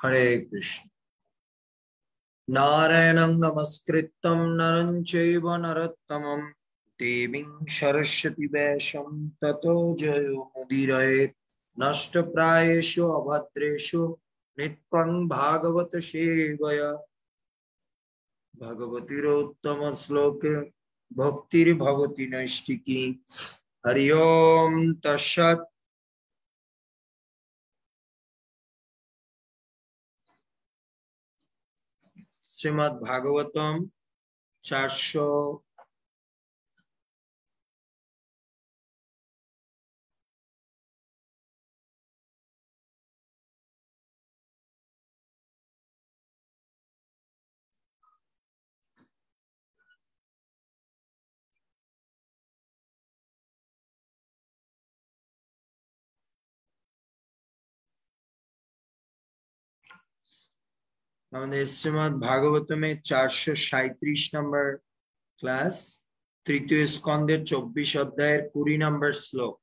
হরে কৃষ্ণ নারায়ণং নমস্কৃত্যং নরং চৈব নরোত্তমম দেবীং সরস্বতী ব্যাসম ততো জয় মুদিরয়েত নষ্টপ্রায়েষু অভদ্রেষু নিত্যং ভাগবত সেবয়া ভগবতীর উত্তম শ্লোকে ভক্তির ভগতি নৈষ্টিকী হরি ওম তৎসৎ শ্রীমদ ভাগবতম চারশো আমাদের শ্রীমদ ভাগবতমে চারশো সাঁত্রিশ নম্বর ক্লাস, তৃতীয় স্কন্ধের চব্বিশ অধ্যায়ের কুড়ি নম্বর শ্লোক।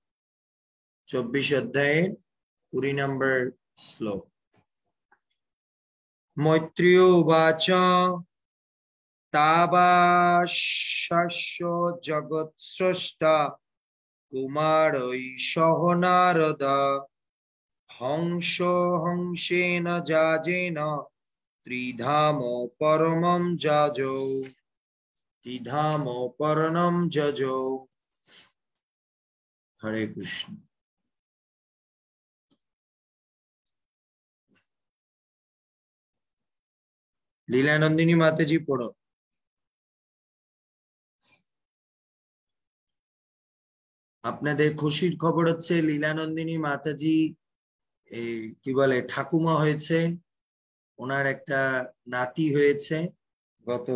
চব্বিশ অধ্যায়ের কুড়ি নম্বর শ্লোক। মৈত্রীয় উবাচ জগৎ স্রষ্টা, কুমারৈ সহ নারদ। হংস হংসেন যাজেন ত্রিধাম পরমম যাজৌ ত্রিধাম পরণম যজৌ হরে কৃষ্ণ লীলানন্দিনী মাতাজি পড়ো আপনাদের খুশির খবর হচ্ছে লীলানন্দিনী মাতাজি কি বলে ঠাকুমা হয়েছে ওনার একটা নাতি হয়েছে গত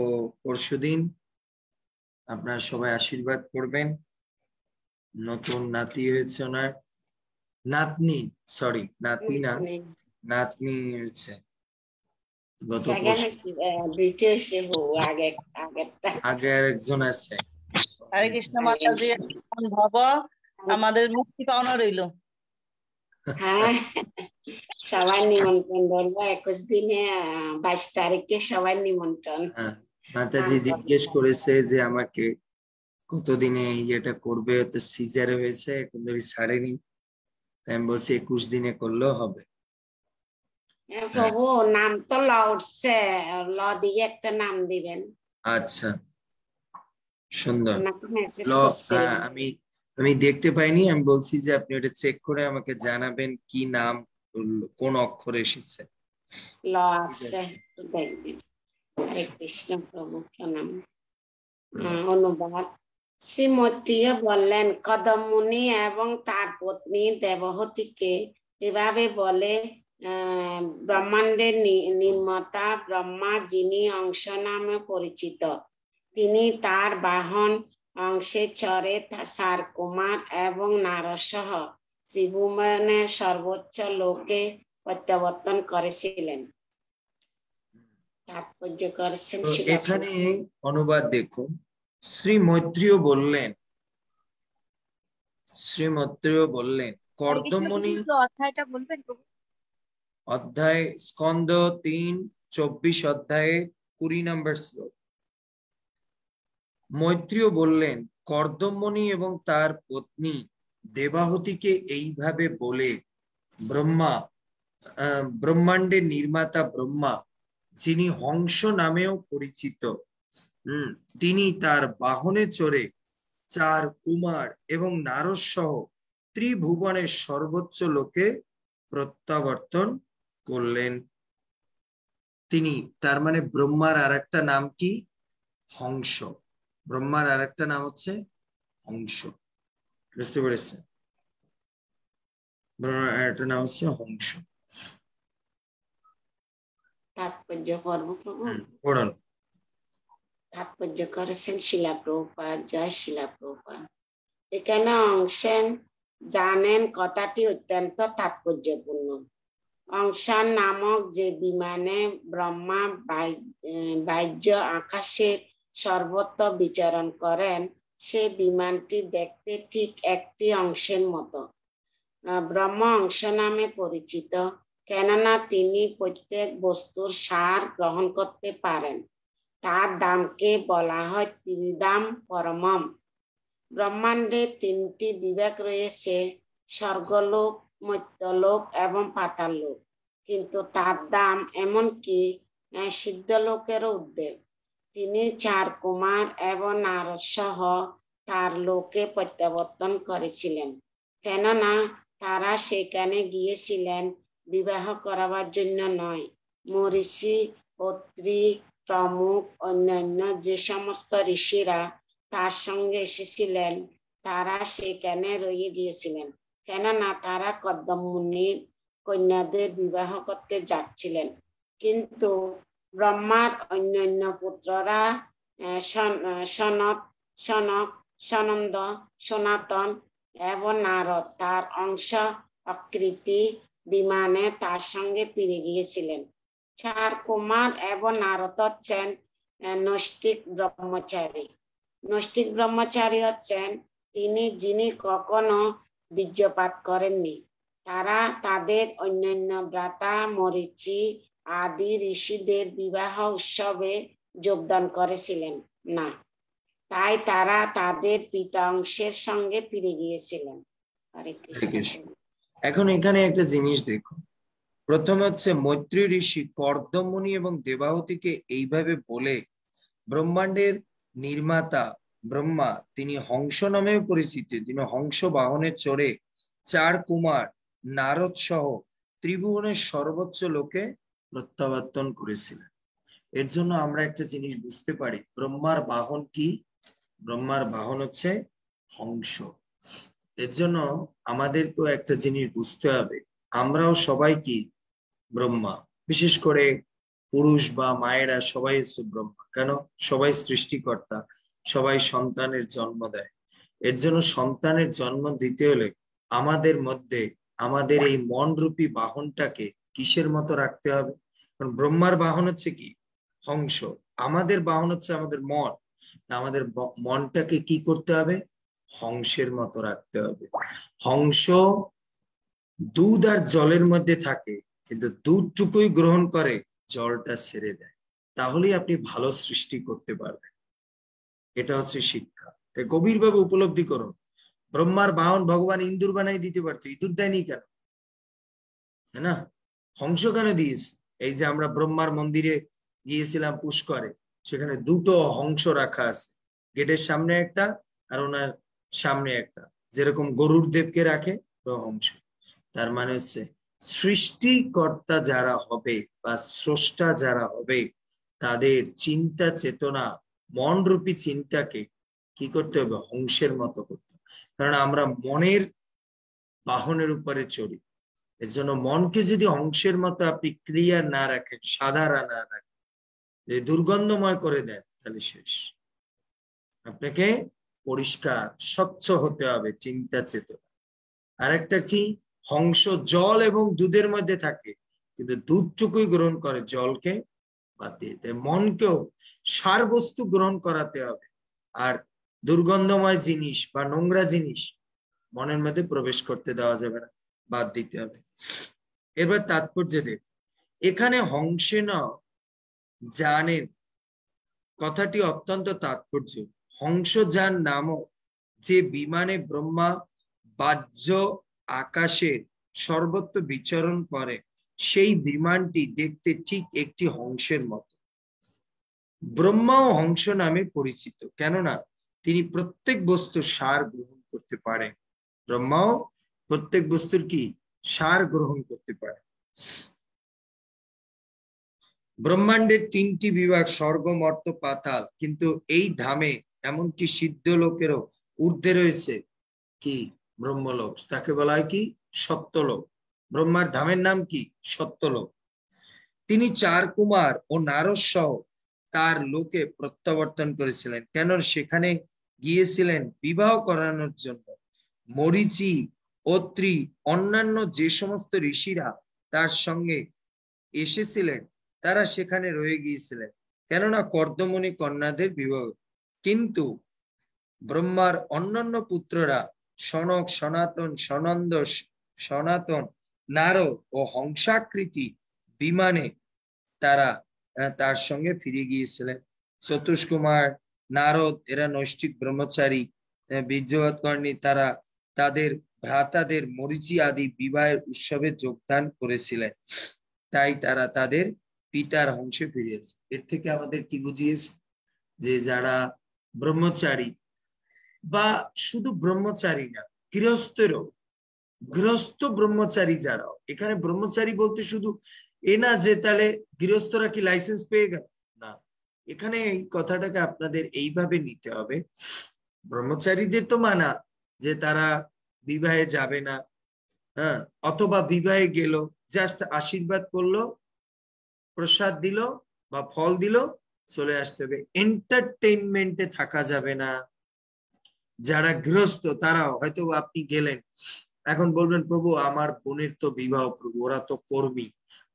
পরশুদিন। আপনার সবাই আশীর্বাদ করবেন। নতুন নাতি হয়েছে ওনার। নাতনি সরি নাতি না নাতনি। হয়েছে গত আগে আর একজন আছে। হরে কৃষ্ণ মাতাজি ভব আমাদের মুক্তি পাওনা রইল। হ্যাঁ। সবার নিমন্ত্রণ বলব একুশ দিনে বাইশ তারিখে সবার নিমন্ত্রণ মাতাজি জিজ্ঞেস করেছে যে আমাকে কতদিনে ইয়েটা করবে তো সিজারে হয়েছে এখন ধরে ছাড়েনি। তাই আমি বলছি একুশ দিনে করলেও হবে। প্রভু নাম তো ল উঠছে ল দিয়ে একটা নাম দিবেন। আচ্ছা। সুন্দর। ল আমি আমি দেখতে পাইনি আমি বলছি যে আপনি ওটা চেক করে আমাকে জানাবেন কি নাম কোন অক্ষর এসেছে? ল আছে। হরে কৃষ্ণ প্রভু প্রণাম। অনুবাদ। শ্রীমতীয় বললেন কদমুনি এবং তার পত্নী দেবহতীকে এভাবে বলে ব্রহ্মাণ্ডের নির্মাতা ব্রহ্মা যিনি অংশ নামে পরিচিত তিনি তার বাহন অংশে চরে সার কুমার এবং নারসহ ত্রিভুবনের সর্বোচ্চ লোকে প্রত্যাবর্তন করেছিলেন তাৎপর্য করেছেন এখানে অনুবাদ দেখুন শ্রী মৈত্রীয় বললেন শ্রী মৈত্রীয় বললেন কর্দমণি অধ্যায়টা বলবেন অধ্যায় স্কন্দ তিন চব্বিশ অধ্যায়ে কুড়ি নম্বর শ্লোক মৈত্রীয় বললেন কর্দমণি এবং তার পত্নী দেবাহতীকে এইভাবে বলে, ব্রহ্মা ব্রহ্মাণ্ডের নির্মাতা ব্রহ্মা, যিনি হংস নামেও পরিচিত, হম, তিনি তার বাহনে চড়ে চার কুমার এবং নারদ সহ ত্রিভুবনের সর্বোচ্চ লোকে প্রত্যাবর্তন করলেন। তিনি, তার মানে ব্রহ্মার আর নাম কি? হংস। ব্রহ্মার আর নাম হচ্ছে হংস। বুঝতে পেরেছে ব্রহ্মার আর একটা নাম হচ্ছে হংস। তাৎপর্য পর্ব পড়ুন। তাৎপর্য করেছেন শিলা প্রভুপাত জয় শিলা প্রভুপাত এখানে অংশেন? জানেন কথাটি অত্যন্ত তাৎপর্যপূর্ণ। অংশান নামক যে বিমানে ব্রহ্মা বাহ্য আকাশের সর্বত্র বিচরণ করেন সে বিমানটি দেখতে ঠিক একটি অংশের মতো। ব্রহ্ম অংশ নামে পরিচিত। কেননা তিনি প্রত্যেক বস্তুর সার গ্রহণ করতে পারেন। তার দামকে বলা হয় ত্রিদাম পরমম। ব্রহ্মাণ্ডে তিনটি বিবেক রয়েছে, স্বর্গলোক মত্যলোক এবং পাতাল লোক কিন্তু তার দাম এমনকি সিদ্ধলোকেরও উদ্বেগ। তিনি চার কুমার এবং নারদ সহ তার লোকে প্রত্যাবর্তন করেছিলেন। কেননা তারা সেখানে গিয়েছিলেন বিবাহ করাবার জন্য নয়। মরিষি পত্রী প্রমুখ, অন্যান্য যে সমস্ত ঋষিরা তার সঙ্গে এসেছিলেন, তারা সেখানে রয়ে গিয়েছিলেন। কেননা তারা কদ্দম মুনির কন্যাদের বিবাহ করতে যাচ্ছিলেন। কিন্তু ব্রহ্মার অন্যান্য পুত্ররা সনত সনক সনন্দ সনাতন এবং নারদ তার অংশ অকৃতি বিমানে তার সঙ্গে ফিরে গিয়েছিলেন। চার কুমার এবং নারদ হচ্ছেন নৈষ্টিক ব্রহ্মচারী। নৈষ্টিক ব্রহ্মচারী হচ্ছেন তিনি যিনি কখনো বীর্যপাত করেননি। তারা তাদের অন্যান্য ব্রাতা মরিচি আদি ঋষিদের বিবাহ উৎসবে যোগদান করেছিলেন। না, তাই তারা তাদের পিতা অংশের সঙ্গে ফিরে গিয়েছিলেন। এখন এখানে একটা জিনিস দেখো প্রথম হচ্ছে মৈত্রী ঋষি কর্দমণি এবং দেবাহতিকে এইভাবে বলে ব্রহ্মাণ্ডের নির্মাতা ব্রহ্মা, তিনি হংস নামে পরিচিত, তিনি হংস বাহনে চড়ে চার কুমার, নারদ সহ ত্রিভুবনের সর্বোচ্চ লোকে প্রত্যাবর্তন করেছিলেন। এর জন্য আমরা একটা জিনিস বুঝতে পারি, ব্রহ্মার বাহন কি? ব্রহ্মার বাহন হচ্ছে হংস। এর জন্য আমাদেরকেও একটা জিনিস বুঝতে হবে, আমরাও সবাই কি? ব্রহ্মা। বিশেষ করে পুরুষ বা মায়েরা সবাই হচ্ছে ব্রহ্মা। কেন? সবাই সৃষ্টিকর্তা, সবাই সন্তানের জন্ম দেয়। এর জন্য সন্তানের জন্ম দিতে হলে আমাদের মধ্যে আমাদের এই মনরূপী বাহনটাকে কিসের মতো রাখতে হবে? কারণ ব্রহ্মার বাহন হচ্ছে কি? হংস আমাদের বাহন হচ্ছে আমাদের মন। আমাদের মনটাকে কি করতে হবে? হংসের মতো রাখতে হবে। হংস দুধ আর জলের মধ্যে থাকে, কিন্তু দুধটুকুই গ্রহণ করে, জলটা ছেড়ে দেয়। তাহলেই আপনি ভালো সৃষ্টি করতে পারবেন। এটা হচ্ছে শিক্ষা। তাই গভীরভাবে উপলব্ধি করুন। ব্রহ্মার বাহন ভগবান ইন্দুর বানাই দিতে পারতো। ইঁদুর দেয়নি কেন? হ্যাঁ না? হংস কেন দিয়েছে? এই যে আমরা ব্রহ্মার মন্দিরে গিয়েছিলাম পুষ্করে, সেখানে দুটো হংস রাখা আছে। গেটের সামনে একটা আর ওনার সামনে একটা। যেরকম গরুর দেবকে রাখে হংস। তার মানে হচ্ছে, সৃষ্টিকর্তা যারা হবে বা স্রষ্টা যারা হবে, তাদের চিন্তা চেতনা মন রূপী চিন্তাকে কি করতে হবে? হংসের মতো করতে কারণ আমরা মনের বাহনের উপরে চড়ি। এর জন্য মনকে যদি অংশের মতো আপনি ক্লিয়ার না রাখেন, সাধারা না রাখেন দুর্গন্ধময় করে দেন, তাহলে শেষ। আপনাকে পরিষ্কার, স্বচ্ছ হতে হবে, চিন্তা চেতনা। আরেকটা কি? হংস জল এবং দুধের মধ্যে থাকে, কিন্তু দুধটুকুই গ্রহণ করে জলকে বাদ দিয়ে। দেয় মনকেও সার বস্তু গ্রহণ করাতে হবে। আর দুর্গন্ধময় জিনিস বা নোংরা জিনিস মনের মধ্যে প্রবেশ করতে দেওয়া যাবে না। বাদ দিতে হবে। এবার তাৎপর্য দেখ এখানে হংসে ন জানের কথাটি অত্যন্ত তাৎপর্য। হংসযান নামক যে বিমানে ব্রহ্মা বাহ্য আকাশের সর্বত্র বিচরণ করে, সেই বিমানটি দেখতে ঠিক একটি হংসের মতো। ব্রহ্মাও হংস নামে পরিচিত, কেননা তিনি প্রত্যেক বস্তুর সার গ্রহণ করতে পারেন। ব্রহ্মাও প্রত্যেক বস্তুর কি? সার গ্রহণ করতে পারে। ব্রহ্মাণ্ডের তিনটি বিভাগ, স্বর্গ, মর্ত, পাতাল। কিন্তু এই ধামে এমনকি সিদ্ধ লোকেরও ঊর্ধ্বে রয়েছে কি? ব্রহ্মলোক। তাকে বলা হয় কি? সত্যলোক। ব্রহ্মার ধামের নাম কি? সত্যলোক। তিনি চার কুমার ও নারদ সহ তার লোকে প্রত্যাবর্তন করেছিলেন। কেন সেখানে গিয়েছিলেন বিবাহ করানোর জন্য। মরিচি অত্রি অন্যান্য যে সমস্ত ঋষিরা তার সঙ্গে এসেছিলেন, তারা সেখানে রয়ে গিয়েছিলেন। কেননা কর্দমণি কন্যাদের বিবাহ। কিন্তু ব্রহ্মার অন্যান্য পুত্ররা সনক, সনাতন সনন্দ সনাতন, নারদ ও হংসাকৃতি বিমানে তারা তার সঙ্গে ফিরে গিয়েছিলেন। সতোষ কুমার নারদ, এরা নৈষ্ঠিক ব্রহ্মচারী বীর্যবত কর্ণী তারা তাদের ভ্রাতাদের মরিচি আদি বিবাহের উৎসবে যোগদান করেছিলেন। তাই তারা তাদের পিতার অংশে ফিরেছে এর থেকে আমাদের কি বুঝিয়েছে? যে যারা ব্রহ্মচারী বা শুধু ব্রহ্মচারী না, গৃহস্থেরও, গৃহস্থ ব্রহ্মচারী যারাও, এখানে ব্রহ্মচারী বলতে শুধু এ না যে তাহলে গৃহস্থরা কি লাইসেন্স পেয়ে গেল? না। এখানে এই কথাটাকে আপনাদের এইভাবে নিতে হবে। ব্রহ্মচারীদের তো মানা যে তারা বিবাহে যাবে না। হ্যাঁ অথবা বিবাহে গেল জাস্ট আশীর্বাদ করল, প্রসাদ দিল বা ফল দিল, চলে আসতে হবে। এন্টারটেইনমেন্টে থাকা যাবে না। যারা গৃহস্থ, তারাও, হয়তো আপনি গেলেন, এখন বলবেন, প্রভু, আমার বোনের তো বিবাহ, প্রভু, ওরা তো কর্মী,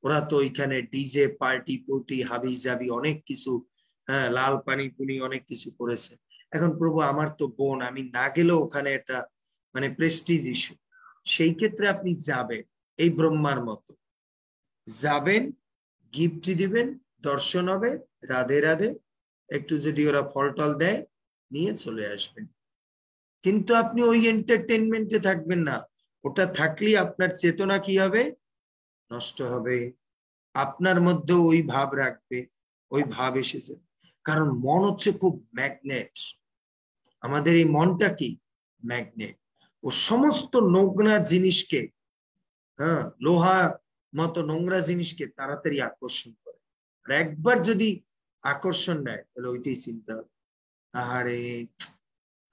ওরা তো ওইখানে ডিজে পার্টি পুটি হাবি জাবি, অনেক কিছু হ্যাঁ লাল পানি পুনি অনেক কিছু করেছে। এখন প্রভু, আমার তো বোন, আমি না গেলেও ওখানে একটা মানে প্রেস্টিজ ইস্যু সেই ক্ষেত্রে আপনি যাবেন এই ব্রহ্মার মতো। যাবেন গিফট দিবেন, দর্শন হবে, রাধে রাধে, একটু যদি ওরা ফল টল দেয়, নিয়ে চলে আসবেন। কিন্তু আপনি ওই এন্টারটেনমেন্টে থাকবেন না। ওটা থাকলে আপনার চেতনা কি হবে? নষ্ট হবে। আপনার মধ্যে ওই ভাব রাখবে, ওই ভাব এসেছে কারণ মন হচ্ছে খুব ম্যাগনেট আমাদের এই মনটা কি? ম্যাগনেট ও সমস্ত নোংরা জিনিসকে হ্যাঁ লোহা মতো নোংরা জিনিসকে তাড়াতাড়ি আকর্ষণ করে। আর একবার যদি আকর্ষণ নেয়, তাহলে ওইটাই চিন্তা হবে। আহারে,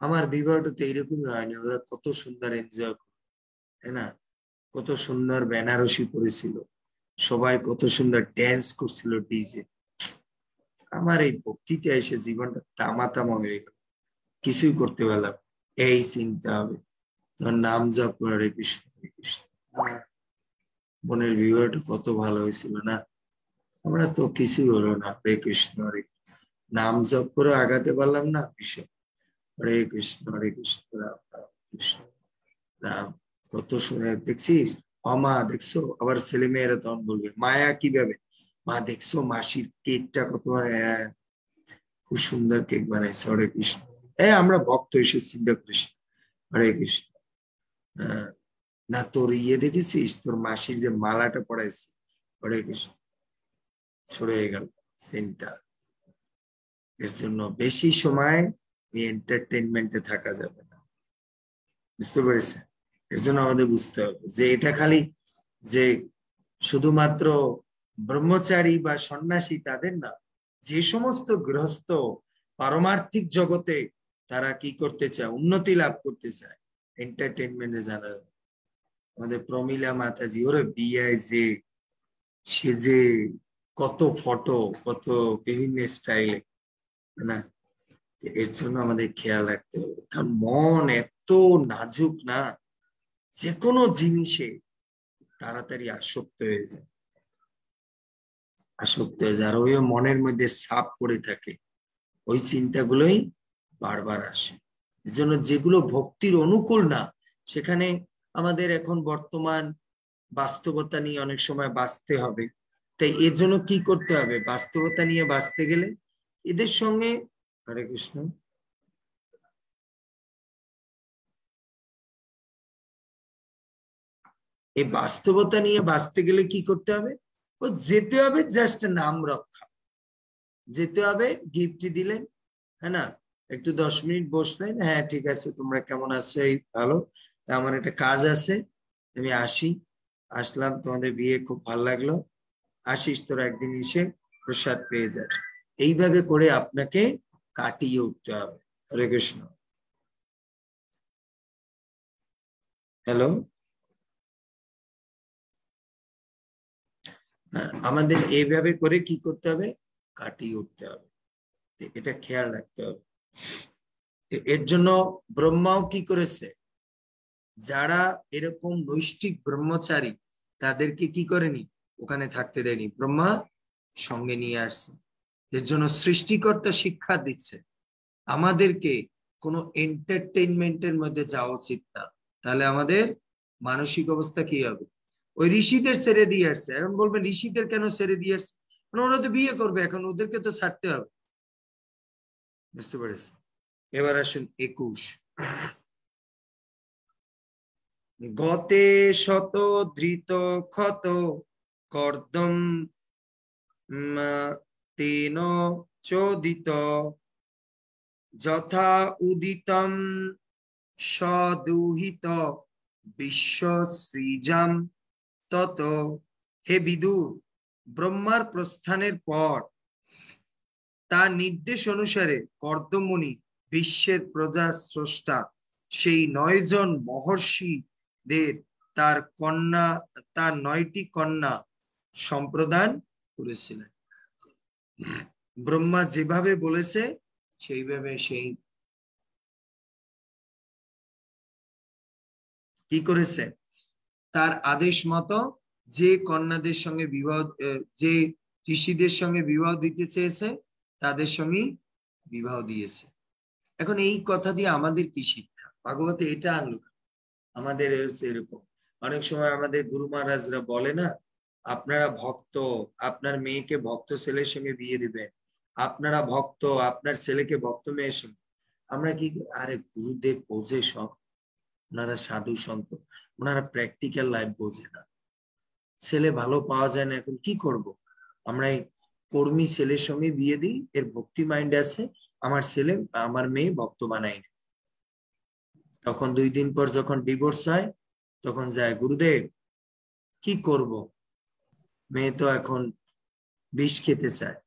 আমার বিবাহটা তো এইরকমই হয়নি। ওরা কত সুন্দর এনজয় করে তাই না? কত সুন্দর বেনারসি পরেছিল। সবাই কত সুন্দর ড্যান্স করছিল ডিজে আমার এই ভক্তিতে এসে জীবনটা তামা তামা হয়ে গেল। কিছুই করতে পারলাম এই চিন্তা হবে। নাম জপ হরে কৃষ্ণ হরে কৃষ্ণ। বোনের বিবাহটা কত ভালো হয়েছিল না? আমরা তো কিছুই হলো না। হরে কৃষ্ণ হরে নাম জপ করে আগাতে পারলাম না বিষয় হরে কৃষ্ণ হরে কৃষ্ণ, রাম রাম, কৃষ্ণ। রাম, কত দেখছিস? অমা দেখছ? আবার ছেলে মেয়েরা তখন বলবে, মায়া কীভাবে? মা, দেখছ মাসির কেকটা কত খুব সুন্দর কেক বানাইছে। হরে কৃষ্ণ। এ, আমরা ভক্ত এসে চিন্তা করিস হরে কৃষ্ণ। না তোর ইয়ে দেখেছিস? তোর মাসির যে মালাটা পড়াইছে হরে কৃষ্ণ সরে গেল চিন্তা এর জন্য বেশি সময় এন্টারটেনমেন্টে থাকা যাবে না। বুঝতে পেরেছে এর জন্য আমাদের বুঝতে হবে যে এটা খালি যে শুধুমাত্র ব্রহ্মচারী বা সন্ন্যাসী তাদের না, যে সমস্ত গৃহস্থ পারমার্থিক জগতে তারা কি করতে চায়, উন্নতি লাভ করতে চায় এন্টারটেনমেন্টে জানা আমাদের প্রমিলা মাতাজি, ওরে বিয়ায় যে সে যে কত ফটো কত বিভিন্ন স্টাইলে না? এর জন্য আমাদের খেয়াল রাখতে হবে। কারণ মন এত নাজুক না যে কোনো জিনিসে তাড়াতাড়ি আসক্ত হয়ে যায়। আসক্ত হয়ে যায়। আর ওই মনের মধ্যে সাপ পড়ে থাকে। ওই চিন্তাগুলোই বারবার আসে। এজন্য যেগুলো ভক্তির অনুকূল না, সেখানে আমাদের এখন বর্তমান বাস্তবতা নিয়ে অনেক সময় বাঁচতে হবে। তাই এর জন্য কি করতে হবে? বাস্তবতা নিয়ে বাঁচতে গেলে এদের সঙ্গে, হরে কৃষ্ণ। এই বাস্তবতা নিয়ে বাঁচতে গেলে কি করতে হবে? ও যেতে হবে জাস্ট নাম রক্ষা। যেতে হবে গিফট দিলেন হ্যাঁ না? একটু দশ মিনিট বসলেন হ্যাঁ ঠিক আছে, তোমরা কেমন আছো? এই ভালো। তা আমার একটা কাজ আছে, আমি আসি। আসলাম, তোমাদের বিয়ে খুব ভালো লাগল। আসিস তোরা একদিন এসে প্রসাদ পেয়ে যাস। এইভাবে করে আপনাকে কাটিয়ে উঠতে হবে। হরে কৃষ্ণ। হ্যালো? আমাদের এইভাবে করে কি করতে হবে? কাটিয়ে উঠতে হবে। এটা খেয়াল রাখতে হবে। এর জন্য ব্রহ্মাও কি করেছে? যারা এরকম নৈষ্ঠিক ব্রহ্মচারী, তাদেরকে কি করেনি? ওখানে থাকতে দেয়নি। ব্রহ্মা সঙ্গে নিয়ে আসছে। এর জন্য সৃষ্টিকর্তা শিক্ষা দিচ্ছে। আমাদেরকে কোনো এন্টারটেইনমেন্টের মধ্যে যাওয়া উচিত না। তাহলে আমাদের মানসিক অবস্থা কি হবে? ওই ঋষিদের ছেড়ে দিয়ে আসছে। এখন বলবেন, ঋষিদের কেন ছেড়ে দিয়ে আসছে? মানে ওরা তো বিয়ে করবে, এখন ওদেরকে তো ছাড়তে হবে। বুঝতে পেরেছি। এবার আসুন একুশ। গতে শত ধৃত ক্ষত, কর্দম তেন চোদিত, যথা উদিতম সদুহিত বিশ্ব সৃজাম তত। হে বিদুর, ব্রহ্মার প্রস্থানের পর তার নির্দেশ অনুসারে কর্দমণি বিশ্বের প্রজা স্রষ্টা, সেই নয়জন মহর্ষিদের তার কন্যা, তার নয়টি কন্যা সম্প্রদান করেছিলেন। ব্রহ্মা যেভাবে বলেছে, সেইভাবে সেই কি করেছে? তার আদেশ মতো যে কন্যাদের সঙ্গে বিবাহ যে ঋষিদের সঙ্গে বিবাহ দিতে চেয়েছে তাদের সঙ্গে বিবাহ দিয়েছে। এখন এই কথা দিয়ে আমাদের কি শিক্ষা? ভাগবতে এটা আনলো আমাদের এরকম। অনেক সময় আমাদের গুরু মহারাজরা বলে না, আপনারা ভক্ত, আপনার মেয়েকে ভক্ত ছেলের সঙ্গে বিয়ে দিবেন। আপনারা ভক্ত, আপনার ছেলেকে ভক্ত মেয়ের সঙ্গে। আমরা কি আরে গুরুদেব বোঝে সব। ওনারা সাধু সন্ত। ওনারা প্র্যাকটিক্যাল লাইফ বোঝে না। ছেলে ভালো পাওয়া যায় না, এখন কি করব? আমরা কর্মী ছেলের সঙ্গে বিয়ে দিই, এর ভক্তি মাইন্ড আছে, আমার ছেলে, আমার মেয়ে ভক্ত বানাই তখন দুই দিন পর যখন ডিভোর্স হয়, তখন যায়, গুরুদেব, কি করব? মেয়ে তো এখন বিষ খেতে চায়।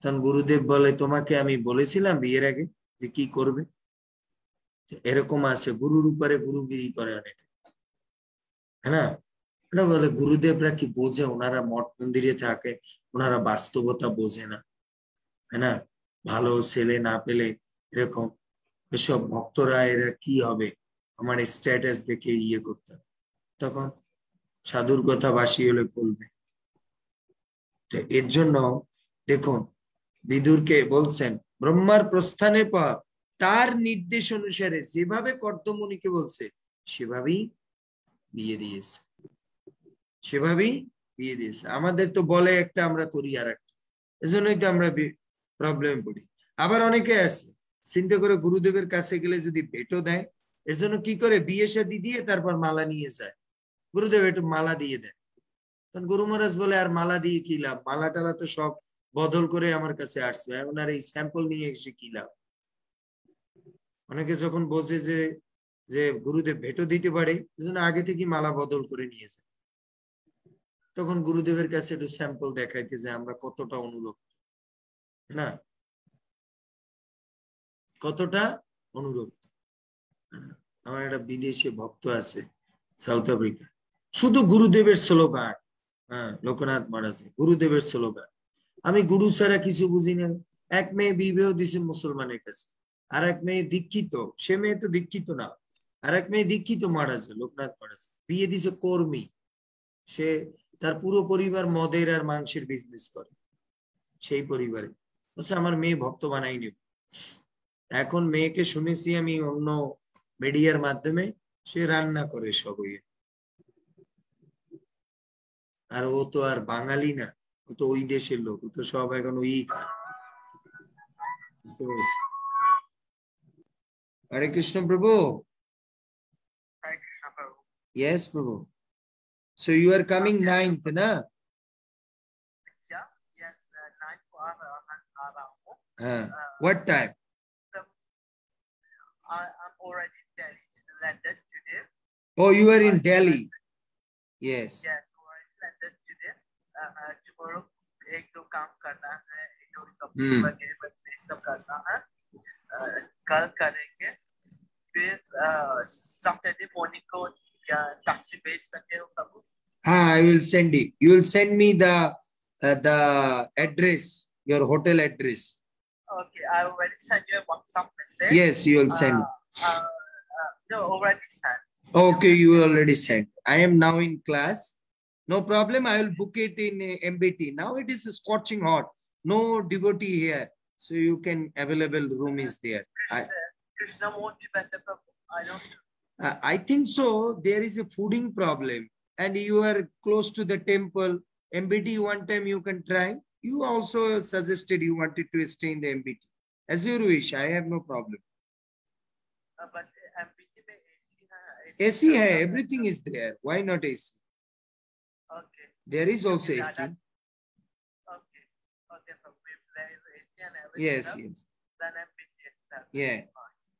তখন গুরুদেব বলে, তোমাকে আমি বলেছিলাম বিয়ের আগে যে কি করবে? এরকম আছে, গুরুর উপরে গুরুগিরি করে অনেকে। হ্যাঁ এটা বলে গুরুদেবরা কি বোঝে? ওনারা মঠ মন্দিরে থাকে, ওনারা বাস্তবতা বোঝে না। হ্যাঁ না? ভালো ছেলে না পেলে এরকম এসব ভক্তরা এরা কি হবে? আমার স্ট্যাটাস দেখে ইয়ে করতে তখন সাধুর কথা বাসি হলে বলবে। তো এর জন্য দেখুন, বিদুরকে বলছেন, ব্রহ্মার প্রস্থানের পর তার নির্দেশ অনুসারে যেভাবে কর্দমণিকে বলছে, সেভাবেই বিয়ে দিয়েছে। সেভাবেই বিয়ে দিয়েছে। আমাদের তো বলে একটা আমরা করি আর একটা এজন্যই তো আমরা প্রবলেমে পড়ি। আবার অনেকে আছে, চিন্তা করে গুরুদেবের কাছে গেলে যদি ভেটো দেয় এর জন্য কি করে? বিয়ে শাদি দিয়ে তারপর মালা নিয়ে যায়। গুরুদেব একটু মালা দিয়ে দেয় তখন গুরু মহারাজ বলে, আর মালা দিয়ে কি লাভ? মালা টালা তো সব বদল করে আমার কাছে আসছে। এখন আর এই স্যাম্পল নিয়ে এসে কি লাভ? অনেকে যখন বোঝে যে যে গুরুদেব ভেটো দিতে পারে, এজন্য আগে থেকে মালা বদল করে নিয়েছে তখন গুরুদেবের কাছে একটু স্যাম্পল দেখাইতে যে আমরা কতটা অনুরক্ত না? কতটা অনুরক্ত আমার একটা বিদেশে ভক্ত আছে, সাউথ আফ্রিকা। শুধু গুরুদেবের স্লোগান হ্যাঁ লোকনাথ মহারাজ গুরুদেবের স্লোগান আমি গুরু ছাড়া কিছু বুঝি না এক মেয়ে বিবাহ দিছে মুসলমানের কাছে। আর এক মেয়ে দীক্ষিত, সে মেয়ে তো দীক্ষিত না। আর এক মেয়ে দীক্ষিত মহারাজ লোকনাথ মহারাজ বিয়ে দিছে কর্মী। সে তার পুরো পরিবার মদের আর মাংসের বিজনেস করে। সেই পরিবারে। বলছে আমার মেয়ে ভক্ত বানাই নেব এখন মেয়েকে শুনেছি আমি অন্য মিডিয়ার মাধ্যমে সে রান্না করে সবই। আর ও তো আর বাঙালি না ও তো ওই দেশের লোক ও তো সব এখন ওই বুঝতে পেরেছি? হরে কৃষ্ণ প্রভু। Yes, Prabhu. So you are coming ninth, na? Yeah, yes, uh, nine for Aramo. Uh, what time? I, I'm already in Delhi, London today. Oh, you are in Delhi. Yes. Yes, already London today. Uh, uh, tomorrow एक दो काम करना है एक दो Hmm. सब वगैरह वगैरह सब करना है uh, कल करेंगे फिर सैटरडे मॉर्निंग को taxi page i will send it. You will send me the uh, the address your hotel address. Okay i will send you a whatsapp message. Yes you will send. Uh, uh, no already sent. Okay you already sent. I am now in class. No problem i will book it in uh, mbt now it is scorching hot. No devotee here so you can available room is there. Krishna, I, krishna won't be better i don't uh, I think so, there is a fooding problem and you are close to the temple, MBT one time you can try. You also suggested you wanted to stay in the MBT. As your wish, I have no problem. Uh, but MBT AC, AC hai, everything is there. Why not AC? Okay. There is also AC. Okay. Okay. So if there is AC and everything yes, else, yes. Then MBT. Yeah.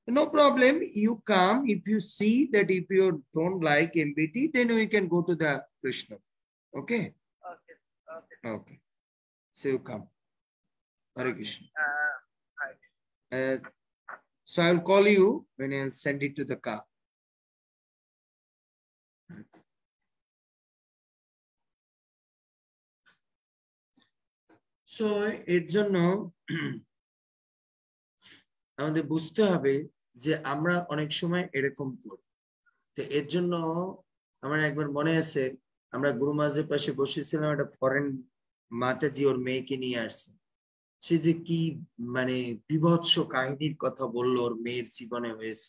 No problem. You come. If you see that if you don't like MBT, then we can go to the Krishna. Okay? Okay. Okay. Okay. So you come. Hare Krishna. Uh, right. Uh, so I will call you when I'll send it to the car. So এর জন্য আমাদের বুঝতে হবে যে আমরা অনেক সময় এরকম করি। তো এর জন্য আমার একবার মনে আছে, আমরা গুরু মাঝের পাশে বসেছিলাম একটা ফরেন মাতাজি ওর মেয়েকে নিয়ে আসছে। সে যে কি মানে বিভৎস কাহিনীর কথা বলল ওর মেয়ের জীবনে হয়েছে।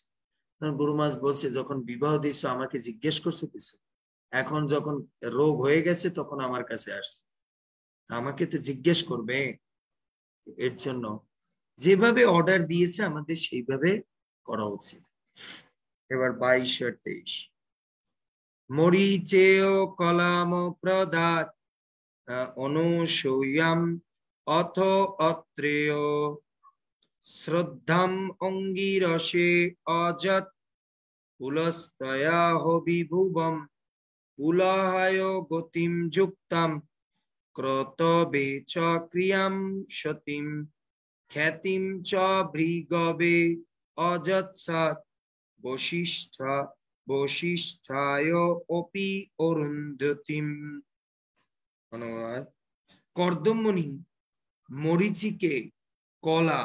তখন গুরু মাস বলছে, যখন বিবাহ দিছো আমাকে জিজ্ঞেস করছ কিছু? এখন যখন রোগ হয়ে গেছে, তখন আমার কাছে আসছে। আমাকে তো জিজ্ঞেস করবে। এর জন্য যেভাবে অর্ডার দিয়েছে আমাদের সেইভাবে করা উচিত। এবার বাইশ আর তেইশ। মরিচেয় কলাম প্রদাত অনুসূয়াম অথ অত্রেয়। শ্রদ্ধাম অঙ্গিরসে অযৎ পুলস্তয়াহ বিভুবম পুলহায় গতিম যুক্তাম ক্রতবে চ ক্রিয়াম সতিম, খ্যাতিম চ ভৃগবে। অযৎসাৎ বশিষ্ঠ বশিষ্ঠায় অপি অরুন্ধতিম অনুবাদ কর্দমণি মরিচিকে কলা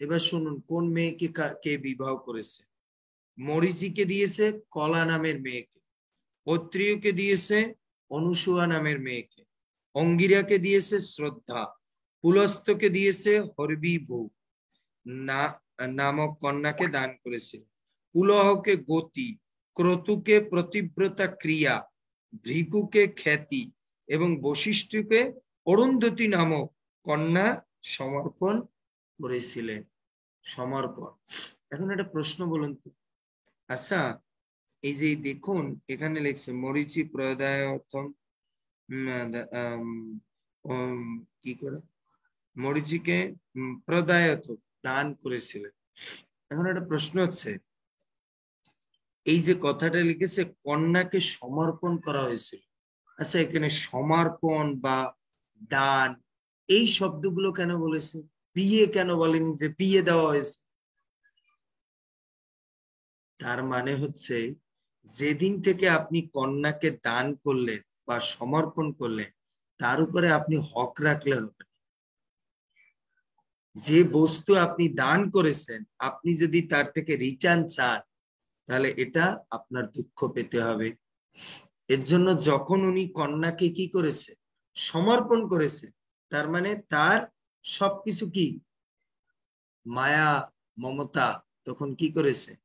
এবার শুনুন কোন মেয়েকে কে বিবাহ করেছে মরিচিকে দিয়েছে কলা নামের মেয়েকে অত্রিয়কে দিয়েছে অনুসুয়া নামের মেয়েকে অঙ্গিরাকে দিয়েছে শ্রদ্ধা পুলস্তকে দিয়েছে হরবিভু না নামক কন্যাকে দান করেছে পুলহকে গতি ক্রতুকে প্রতিব্রতা ক্রিয়া ভৃকুকে খ্যাতি এবং বশিষ্ঠকে অরুন্ধতী নামক কন্যা সমর্পণ করেছিলেন। সমর্পণ। এখন একটা প্রশ্ন বলুন তো। আচ্ছা এই যে দেখুন এখানে লিখছে মরিচি উম, কি করে? মরিচিকে প্রদায়ত দান করেছিলেন। এখন একটা প্রশ্ন হচ্ছে, এই যে কথাটা লিখেছে, কন্যাকে সমর্পণ করা হয়েছিল। আচ্ছা এখানে সমর্পণ বা দান, এই শব্দগুলো কেন বলেছে? বিয়ে কেন বলেনি যে বিয়ে দেওয়া হয়েছে? তার মানে হচ্ছে, যেদিন থেকে আপনি কন্যাকে দান করলেন বা সমর্পণ করলেন, তার উপরে আপনি হক রাখলে হবে। যে বস্তু আপনি দান করেছেন, আপনি যদি তার থেকে রিটার্ন চান, তাহলে এটা আপনার দুঃখ পেতে হবে। এর জন্য যখন উনি কন্যাকে কি করেছে? সমর্পণ করেছে। তার মানে তার সবকিছু কি? মায়া, মমতা তখন কি করেছে?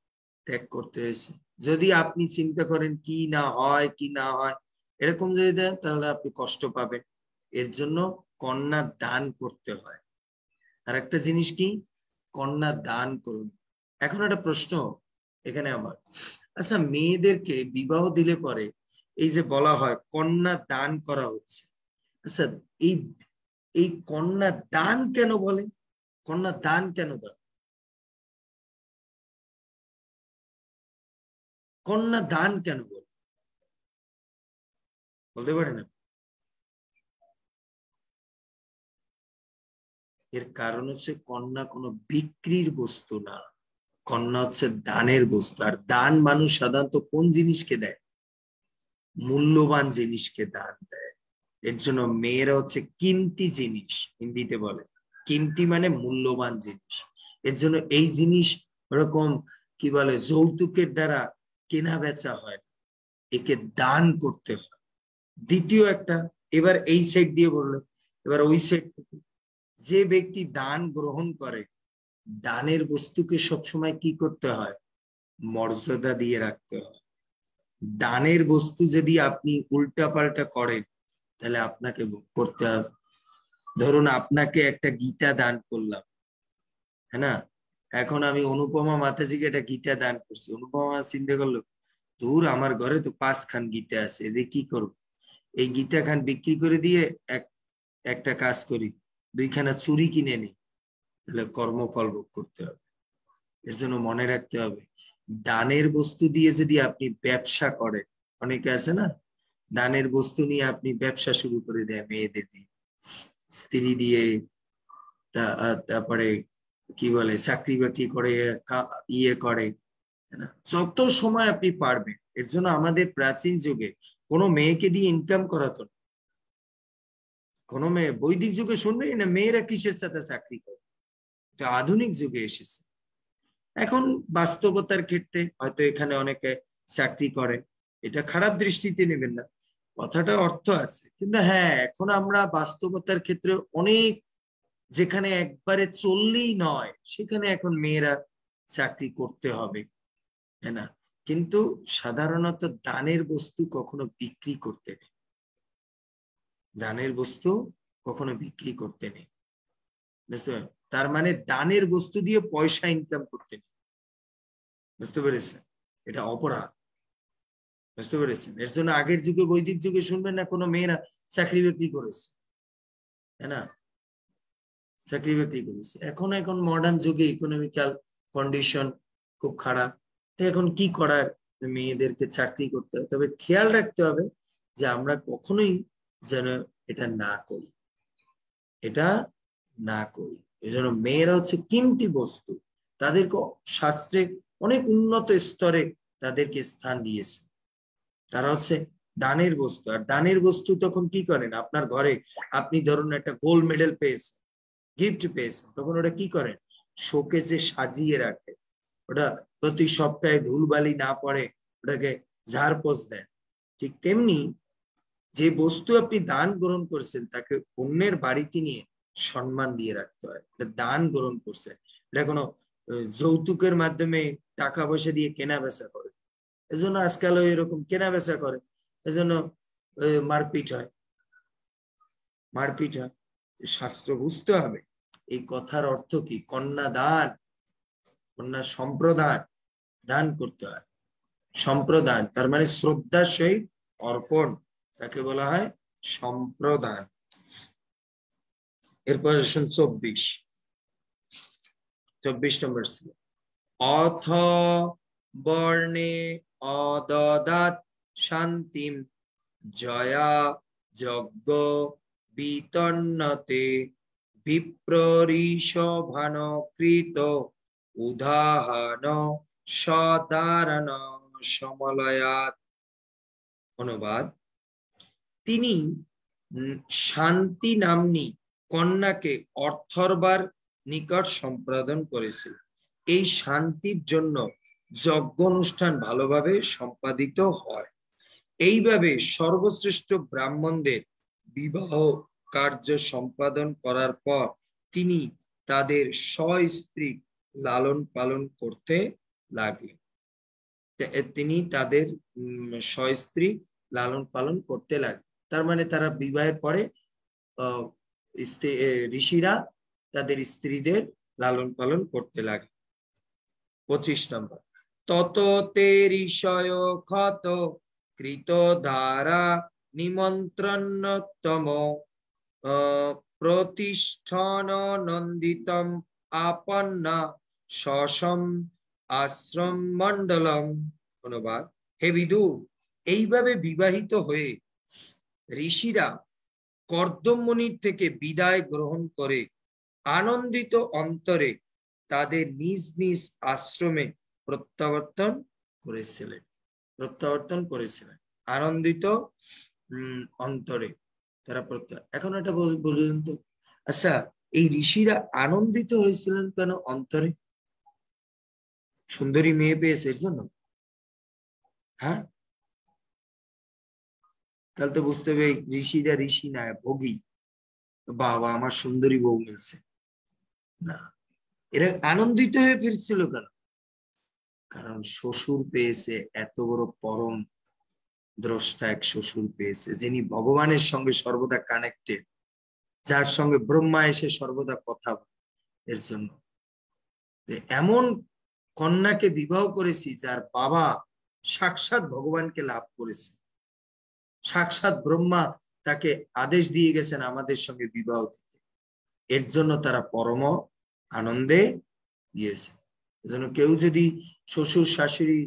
ত্যাগ করতে হয়েছে। যদি আপনি চিন্তা করেন কি না হয়, কি না হয়, এরকম যদি দেন, তাহলে আপনি কষ্ট পাবেন। এর জন্য কন্যা দান করতে হয়। আর একটা জিনিস কি? কন্যা দান করুন। এখন একটা প্রশ্ন এখানে আমার। আচ্ছা মেয়েদেরকে বিবাহ দিলে পরে এই যে বলা হয় কন্যা দান করা হচ্ছে। আচ্ছা এই এই কন্যা দান কেন বলে? কন্যা দান কেন দেয়? কন্যা দান কেন বলে? বলতে পারে না। এর কারণ হচ্ছে কন্যা কোনো বিক্রির বস্তু না। কন্যা হচ্ছে দানের বস্তু। আর দান মানুষ সাধারণত কোন জিনিসকে দেয়? মূল্যবান জিনিসকে দান দেয়। এর জন্য মেয়েরা হচ্ছে কিমতি জিনিস, হিন্দিতে বলে। কিমতি মানে মূল্যবান জিনিস। এর জন্য এই জিনিস ওরকম কি বলে, যৌতুকের দ্বারা কেনা বেচা হয় একে দান করতে হয়। দ্বিতীয় একটা, এবার এই সাইড দিয়ে বলল এবার ওই সাইড থেকে যে ব্যক্তি দান গ্রহণ করে, দানের বস্তুকে সবসময় কি করতে হয়? মর্যাদা দিয়ে রাখতে হয়। দানের বস্তু যদি আপনি উল্টা পাল্টা করেন, তাহলে আপনাকে করতে হবে। ধরুন আপনাকে একটা গীতা দান করলাম হ্যাঁ না? এখন আমি অনুপমা মাতাজিকে একটা গীতা দান করছি। অনুপমা চিন্তা করল দূর আমার ঘরে তো পাঁচ খান গীতা আছে, এদের কি করব? এই গীতা খান বিক্রি করে দিয়ে এক, একটা কাজ করি। দুইখানা চুরি কিনে নি, তাহলে কর্মফল ভোগ করতে হবে। এর জন্য মনে রাখতে হবে, দানের বস্তু দিয়ে যদি আপনি ব্যবসা করেন, অনেকে আছে না, দানের বস্তু নিয়ে আপনি ব্যবসা শুরু করে দেয় মেয়েদের দিয়ে, স্ত্রী দিয়ে তারপরে কি বলে, চাকরি বাকরি করে ইয়ে করে যত সময় আপনি পারবেন, এর জন্য আমাদের প্রাচীন যুগে কোনো মেয়েকে দিয়ে ইনকাম করাতো না। কোনো মেয়ে বৈদিক যুগে শুনবেন না, মেয়েরা কিসের সাথে চাকরি করে? এটা আধুনিক যুগে এসেছে। এখন বাস্তবতার ক্ষেত্রে হয়তো এখানে অনেকে চাকরি করে, এটা খারাপ দৃষ্টিতে নেবেন না। কথাটা অর্থ আছে। কিন্তু হ্যাঁ এখন আমরা বাস্তবতার ক্ষেত্রে অনেক, যেখানে একবারে চললেই নয়, সেখানে এখন মেয়েরা চাকরি করতে হবে না? কিন্তু সাধারণত দানের বস্তু কখনো বিক্রি করতে নেই। দানের বস্তু কখনো বিক্রি করতে নেই। বুঝতে তার মানে দানের বস্তু দিয়ে পয়সা ইনকাম করতে নেই। বুঝতে পেরেছেন? এটা অপরাধ। বুঝতে পেরেছেন? এর জন্য আগের যুগে, বৈদিক যুগে শুনবেন না, কোনো মেয়েরা চাকরি বাকরি করেছে। তাই না? চাকরি বাকরি করেছে। এখন এখন মডার্ন যুগে ইকোনমিক্যাল কন্ডিশন খুব খারাপ। তো এখন কি করার? মেয়েদেরকে চাকরি করতে হবে তবে খেয়াল রাখতে হবে যে আমরা কখনোই যেন এটা না করি। এটা না করি। এই জন্য মেয়েরা হচ্ছে কিমতি বস্তু। তাদেরকে শাস্ত্রে অনেক উন্নত স্তরে তাদেরকে স্থান দিয়েছে। তারা হচ্ছে দানের বস্তু। আর দানের বস্তু তখন কি করেন? আপনার ঘরে আপনি ধরুন একটা গোল্ড মেডেল পেয়েছেন গিফট পেয়েছেন, তখন ওটা কি করেন? শোকেসে সাজিয়ে রাখে। ওটা প্রতি সপ্তাহে ধুলবালি না পড়ে ওটাকে ঝাড়পোষ দেন। ঠিক তেমনি যে বস্তু আপনি দান গ্রহণ করছেন, তাকে অন্যের বাড়িতে নিয়ে সম্মান দিয়ে রাখতে হয়। এটা দান গ্রহণ করছে। এটা কোনো যৌতুকের মাধ্যমে টাকা পয়সা দিয়ে কেনা বেচা করে। এজন্য আজকাল এরকম কেনা বেচা করে। এজন্য মারপিট হয়। মারপিট হয়। শাস্ত্র বুঝতে হবে, এই কথার অর্থ কি? কন্যা দান, কন্যা সম্প্রদান, দান করতে হয়। সম্প্রদান, তার মানে শ্রদ্ধার সহিত অর্পণ। তাকে বলা হয় সম্প্রদান। এরপর আসুন চব্বিশ। চব্বিশ নম্বর ছিল। অথ বর্ণে অদদাত শান্তিম জয়া যজ্ঞ বিতন্নতে বিপ্ররিষভান কৃত উদাহরণ সদারণ সমলয়াত অনুবাদ। তিনি শান্তি নামনি কন্যাকে অর্থরবার নিকট সম্পাদন করেছিল। এই শান্তির জন্য যজ্ঞ অনুষ্ঠান ভালোভাবে সম্পাদিত হয়। এইভাবে সর্বশ্রেষ্ঠ ব্রাহ্মণদের বিবাহ কার্য সম্পাদন করার পর তিনি তাদের স্ত্রী লালন পালন করতে লাগলেন। তিনি তাদের স্ত্রী লালন পালন করতে লাগলেন। তার মানে তারা বিবাহের পরে ঋষিরা তাদের স্ত্রীদের লালন পালন করতে লাগে। পঁচিশ নম্বর। তত তে ঋষয় ক্ষত কৃত দ্বারা নিমন্ত্রণতম প্রতিষ্ঠন নন্দিতম আপন্না সসম আশ্রম মন্ডলম অনুবাদ। হে বিদু, এইভাবে বিবাহিত হয়ে ঋষিরা কর্দমণির থেকে বিদায় গ্রহণ করে আনন্দিত অন্তরে তাদের নিজ নিজ আশ্রমে প্রত্যাবর্তন করেছিলেন। প্রত্যাবর্তন করেছিলেন। আনন্দিত অন্তরে তারা প্রত্যয় এখন এটা বলুন তো। আচ্ছা এই ঋষিরা আনন্দিত হয়েছিলেন কেন অন্তরে? সুন্দরী মেয়ে পেয়েছে, এর জন্য। হ্যাঁ? তাহলে তো বুঝতে হবে ঋষিরা ঋষি না, ভোগী। বাবা, আমার সুন্দরী বউ মিলছে। না। এরা আনন্দিত হয়ে ফিরছিল কেন? কারণ শ্বশুর পেয়েছে এত বড় পরম দ্রষ্টা এক শ্বশুর পেয়েছে, যিনি ভগবানের সঙ্গে সর্বদা কানেক্টেড যার সঙ্গে ব্রহ্মা এসে সর্বদা কথা এর জন্য যে এমন কন্যাকে বিবাহ করেছি, যার বাবা সাক্ষাৎ ভগবানকে লাভ করেছে। সাক্ষাৎ ব্রহ্মা তাকে আদেশ দিয়ে গেছেন আমাদের সঙ্গে বিবাহ দিতে। এর জন্য তারা পরম আনন্দে দিয়েছে এজন্য কেউ যদি শ্বশুর, শাশুড়ি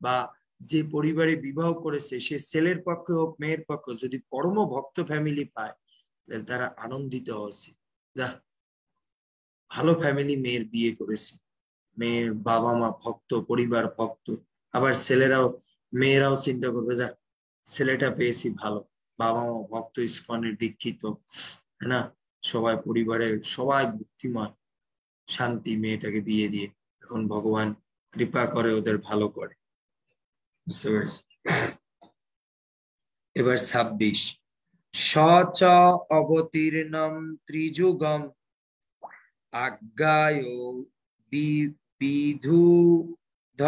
বা যে পরিবারে বিবাহ করেছে, সে ছেলের পক্ষে হোক, মেয়ের পক্ষে যদি পরম ভক্ত ফ্যামিলি পায়, তাহলে তারা আনন্দিত হচ্ছে যা ভালো ফ্যামিলি মেয়ের বিয়ে করেছে। মেয়ের বাবা মা ভক্ত, পরিবার ভক্ত। আবার ছেলেরাও, মেয়েরাও চিন্তা করবে যা ছেলেটা পেয়েছি ভালো। বাবা মা ভক্ত, ইস্কনের দীক্ষিত না? সবাই পরিবারের সবাই বুদ্ধিমান, শান্তি মেয়েটাকে বিয়ে দিয়ে। এখন ভগবান কৃপা করে ওদের ভালো করে। বুঝতে পেরেছি? এবার ছাব্বিশ। সচ অবতীর্ণম ত্রিযুগম আজ্ঞায় বিধু ধ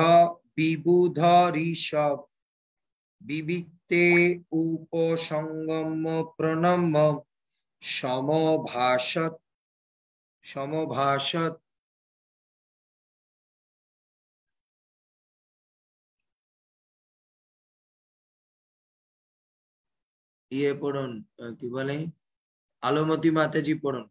বিবুধ ঋষভ বিবিক্তে উপসঙ্গম প্রণম সমভাষত সমভাষত। ইয়ে পড়ুন কি বলে? আলমতি মাতাজি পড়ুন।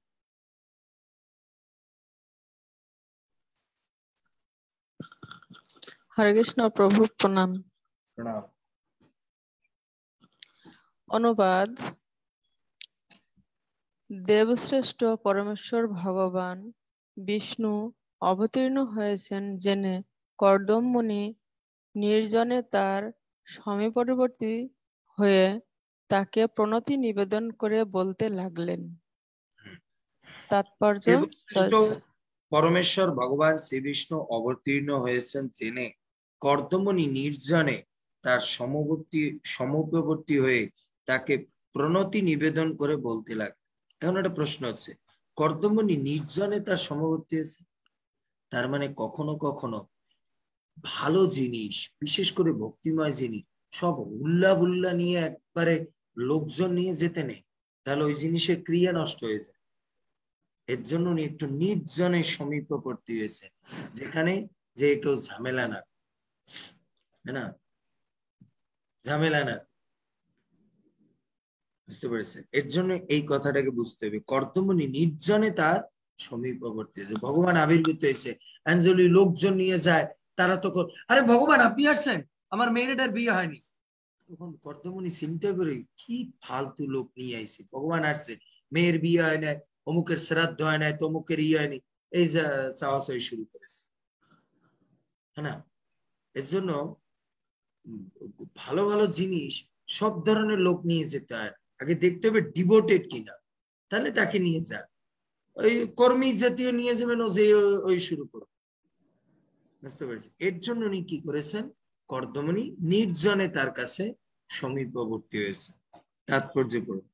হরে কৃষ্ণ প্রভু প্রণাম। প্রণাম। অনুবাদ দেবশ্রেষ্ঠ পরমেশ্বর ভগবান বিষ্ণু অবতীর্ণ হয়েছেন জেনে কর্দমমুনি নির্জনে তার স্বামী পরবর্তী হয়ে তাকে প্রণতি নিবেদন করে বলতে লাগলেন। তাৎপর্য পরমেশ্বর ভগবান শ্রী বিষ্ণু অবতীর্ণ হয়েছেন জেনে কর্দমণি নির্জনে তার সমবর্তী সমপবর্তী হয়ে তাকে প্রণতি নিবেদন করে বলতে লাগে। এখন একটা প্রশ্ন আছে, কর্দমণি নির্জনে তার সমবর্তী হয়েছে? তার মানে কখনো কখনো ভালো জিনিস, বিশেষ করে ভক্তিময় জিনিস সব হুল্লা বুল্লা নিয়ে একবারে লোকজন নিয়ে যেতে নেই। তাহলে ওই জিনিসের ক্রিয়া নষ্ট হয়ে যায়। এর জন্য উনি একটু নির্জনের সমীপবর্তী হয়েছে, যেখানে যে কেউ ঝামেলা না না? ঝামেলা না। বুঝতে পেরেছেন? এর জন্য এই কথাটাকে বুঝতে হবে। কর্তমণি নির্জনে তার সমীপবর্তী হয়েছে ভগবান আবির্ভূত হয়েছে। অ্যাঞ্জলি লোকজন নিয়ে যায়। তারা তখন আরে ভগবান, আপনি আসছেন? আমার মেয়েটার বিয়ে হয়নি। তখন কর্তমণি চিন্তা করে, কি ফালতু লোক নিয়ে আইছে? ভগবান আসছে। মেয়ের বিয়ে হয় নাই, অমুকের শ্রাদ্ধ হয় নাই তমুকের ইয়ে হয়নি। এই চাওয়াচাই শুরু করেছে। হ্যাঁ না? এর জন্য ভালো ভালো জিনিস সব ধরনের লোক নিয়ে যেতে হয়। আগে দেখতে হবে ডিভোটেড কিনা। তাহলে তাকে নিয়ে যা ওই কর্মী জাতীয় নিয়ে যাবেন ও যে ওই শুরু করবে। বুঝতে পেরেছি এর জন্য উনি কি করেছেন? কর্দমণি নির্জনে তার কাছে সমীপবর্তী হয়েছে। তাৎপর্য পড়ুন।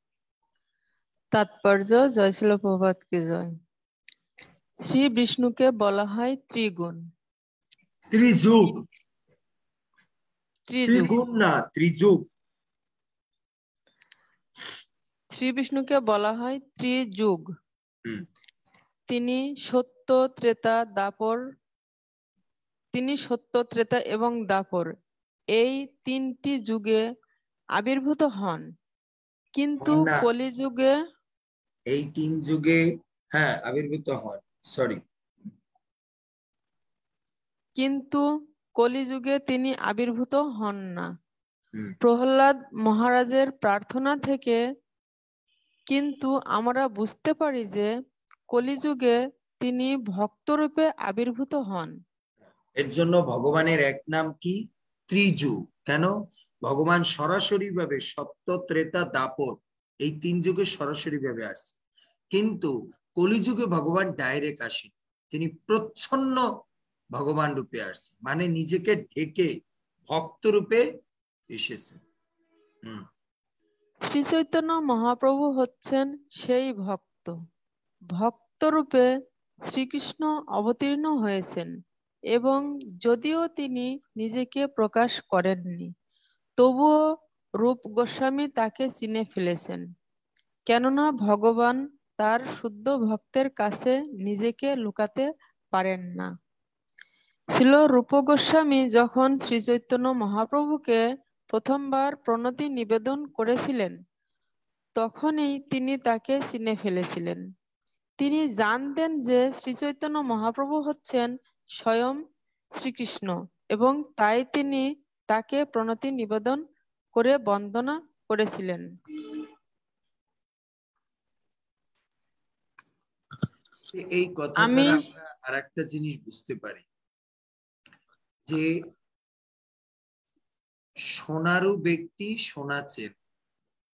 তাৎপর্য জয়শিল প্রভাত কি জয়। শ্রী বিষ্ণুকে বলা হয় ত্রিগুণ। ত্রিযুগ। ত্রিগুণ না ত্রিযুগ। শ্রী বিষ্ণুকে বলা হয় ত্রিযুগ। তিনি সত্য ত্রেতা দাপর তিনি সত্য ত্রেতা এবং দাপর। এই তিনটি যুগে আবির্ভূত হন। কিন্তু। কলিযুগে এই তিন যুগে হ্যাঁ আবির্ভূত হন। সরি কিন্তু কলিযুগে তিনি আবির্ভূত হন না। প্রহ্লাদ মহারাজের প্রার্থনা থেকে কিন্তু আমরা বুঝতে পারি যে কলিযুগে তিনি ভক্তরূপে আবির্ভূত হন। এর জন্য ভগবানের এক নাম কি? ত্রিযুগ কেন? ভগবান সরাসরি ভাবে সত্য, ত্রেতা, দাপর এই তিন যুগে সরাসরি ভাবে আসছে। কিন্তু কলিযুগে ভগবান ডাইরেক্ট আসেন তিনি প্রচ্ছন্ন ভগবান রূপে আসছে। মানে নিজেকে ঢেকে ভক্ত রূপে এসেছে। হম। শ্রী চৈতন্য মহাপ্রভু হচ্ছেন সেই ভক্ত। ভক্তরূপে শ্রীকৃষ্ণ অবতীর্ণ হয়েছেন এবং যদিও তিনি নিজেকে প্রকাশ করেননি, তবুও রূপ গোস্বামী তাকে চিনে ফেলেছেন। কেননা ভগবান তার শুদ্ধ ভক্তের কাছে নিজেকে লুকাতে পারেন না। ছিল রূপ গোস্বামী যখন শ্রী চৈতন্য মহাপ্রভুকে প্রথমবার প্রণতি নিবেদন করেছিলেন তখনই তিনি তাকে চিনে ফেলেছিলেন। তিনি জানতেন যে শ্রী চৈতন্য মহাপ্রভু হচ্ছেন স্বয়ং শ্রীকৃষ্ণ এবং তাই তিনি তাকে প্রণতি নিবেদন করে বন্দনা করেছিলেন। এই কথা আমি- আর একটা জিনিস বুঝতে পারি যে সোনারু ব্যক্তি শোনাচ্ছেন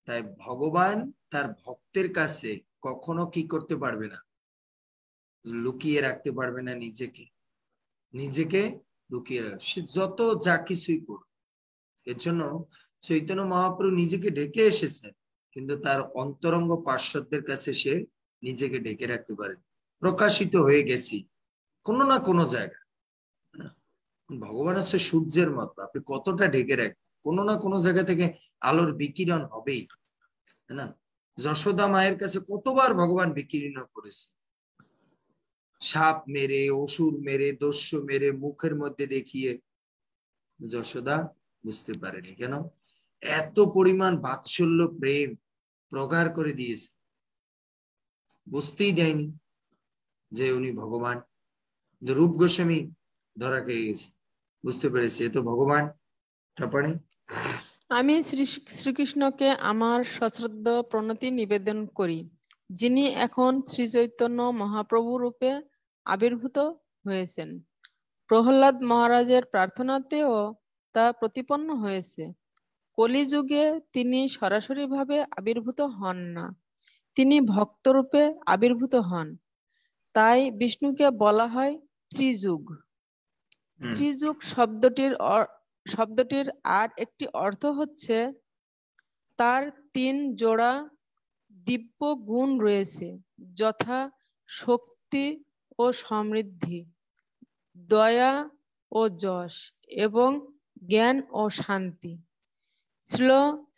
তাই ভগবান তার ভক্তের কাছে কখনো কি করতে পারবে না? লুকিয়ে রাখতে পারবে না নিজেকে। নিজেকে লুকিয়ে রাখ সে যত যা কিছুই করুক। এর জন্য চৈতন্য মহাপ্রভু নিজেকে ঢেকে এসেছেন। কিন্তু তার অন্তরঙ্গ পার্শ্বদের কাছে সে নিজেকে ঢেকে রাখতে পারে প্রকাশিত হয়ে গেছি। কোনো না কোনো জায়গায়। ভগবান হচ্ছে সূর্যের মতো, আপনি কতটা ঢেকে রাখবেন? কোনো না কোনো জায়গা থেকে আলোর বিকিরণ হবেই না? যশোদা মায়ের কাছে কতবার ভগবান বিকিরণ করেছে? সাপ মেরে, অসুর মেরে, দস্যু মেরে মুখের মধ্যে দেখিয়ে। যশোদা বুঝতে পারেনি কেন? এত পরিমাণ বাৎসল্য প্রেম প্রগার করে দিয়েছে। বুঝতেই দেয়নি যে উনি ভগবান। রূপ গোস্বামী ধরা খেয়ে গেছে বুঝতে পেরেছে। এ তো ভগবান তারপরে আমি শ্রী শ্রীকৃষ্ণকে আমার সশ্রদ্ধ প্রণতি নিবেদন করি, যিনি এখন শ্রী চৈতন্য মহাপ্রভু রূপে আবির্ভূত হয়েছেন। প্রহ্লাদ মহারাজের প্রার্থনাতেও তা প্রতিপন্ন হয়েছে। কলিযুগে তিনি সরাসরিভাবে আবির্ভূত হন না। তিনি ভক্তরূপে আবির্ভূত হন। তাই বিষ্ণুকে বলা হয় ত্রিযুগ। ত্রিযুগ শব্দটির শব্দটির আর একটি অর্থ হচ্ছে তার তিন জোড়া দিব্য গুণ রয়েছে যথা শক্তি ও সমৃদ্ধি দয়া ও যশ এবং জ্ঞান ও শান্তি। ছিল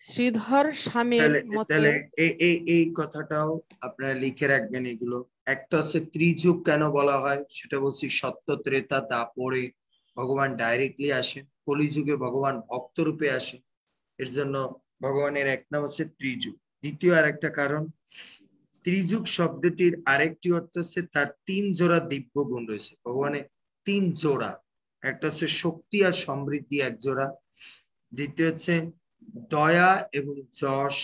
শ্রীধর স্বামীর তাহলে মতে এই এই এই কথাটাও আপনারা লিখে রাখবেন এগুলো। একটা হচ্ছে ত্রিযুগ কেন বলা হয়? সেটা বলছি সত্য ত্রেতা দাপরে ভগবান ডাইরেক্টলি আসেন কলিযুগে ভগবান ভক্ত রূপে আসেন এর জন্য ভগবানের এক নাম হচ্ছে ত্রিযুগ। দ্বিতীয় আর একটা কারণ, ত্রিযুগ শব্দটির আরেকটি অর্থ হচ্ছে তার তিন জোড়া দিব্য গুণ রয়েছে। ভগবানের তিন জোড়া, একটা হচ্ছে শক্তি আর সমৃদ্ধি এক জোড়া। দ্বিতীয় হচ্ছে দয়া এবং যশ,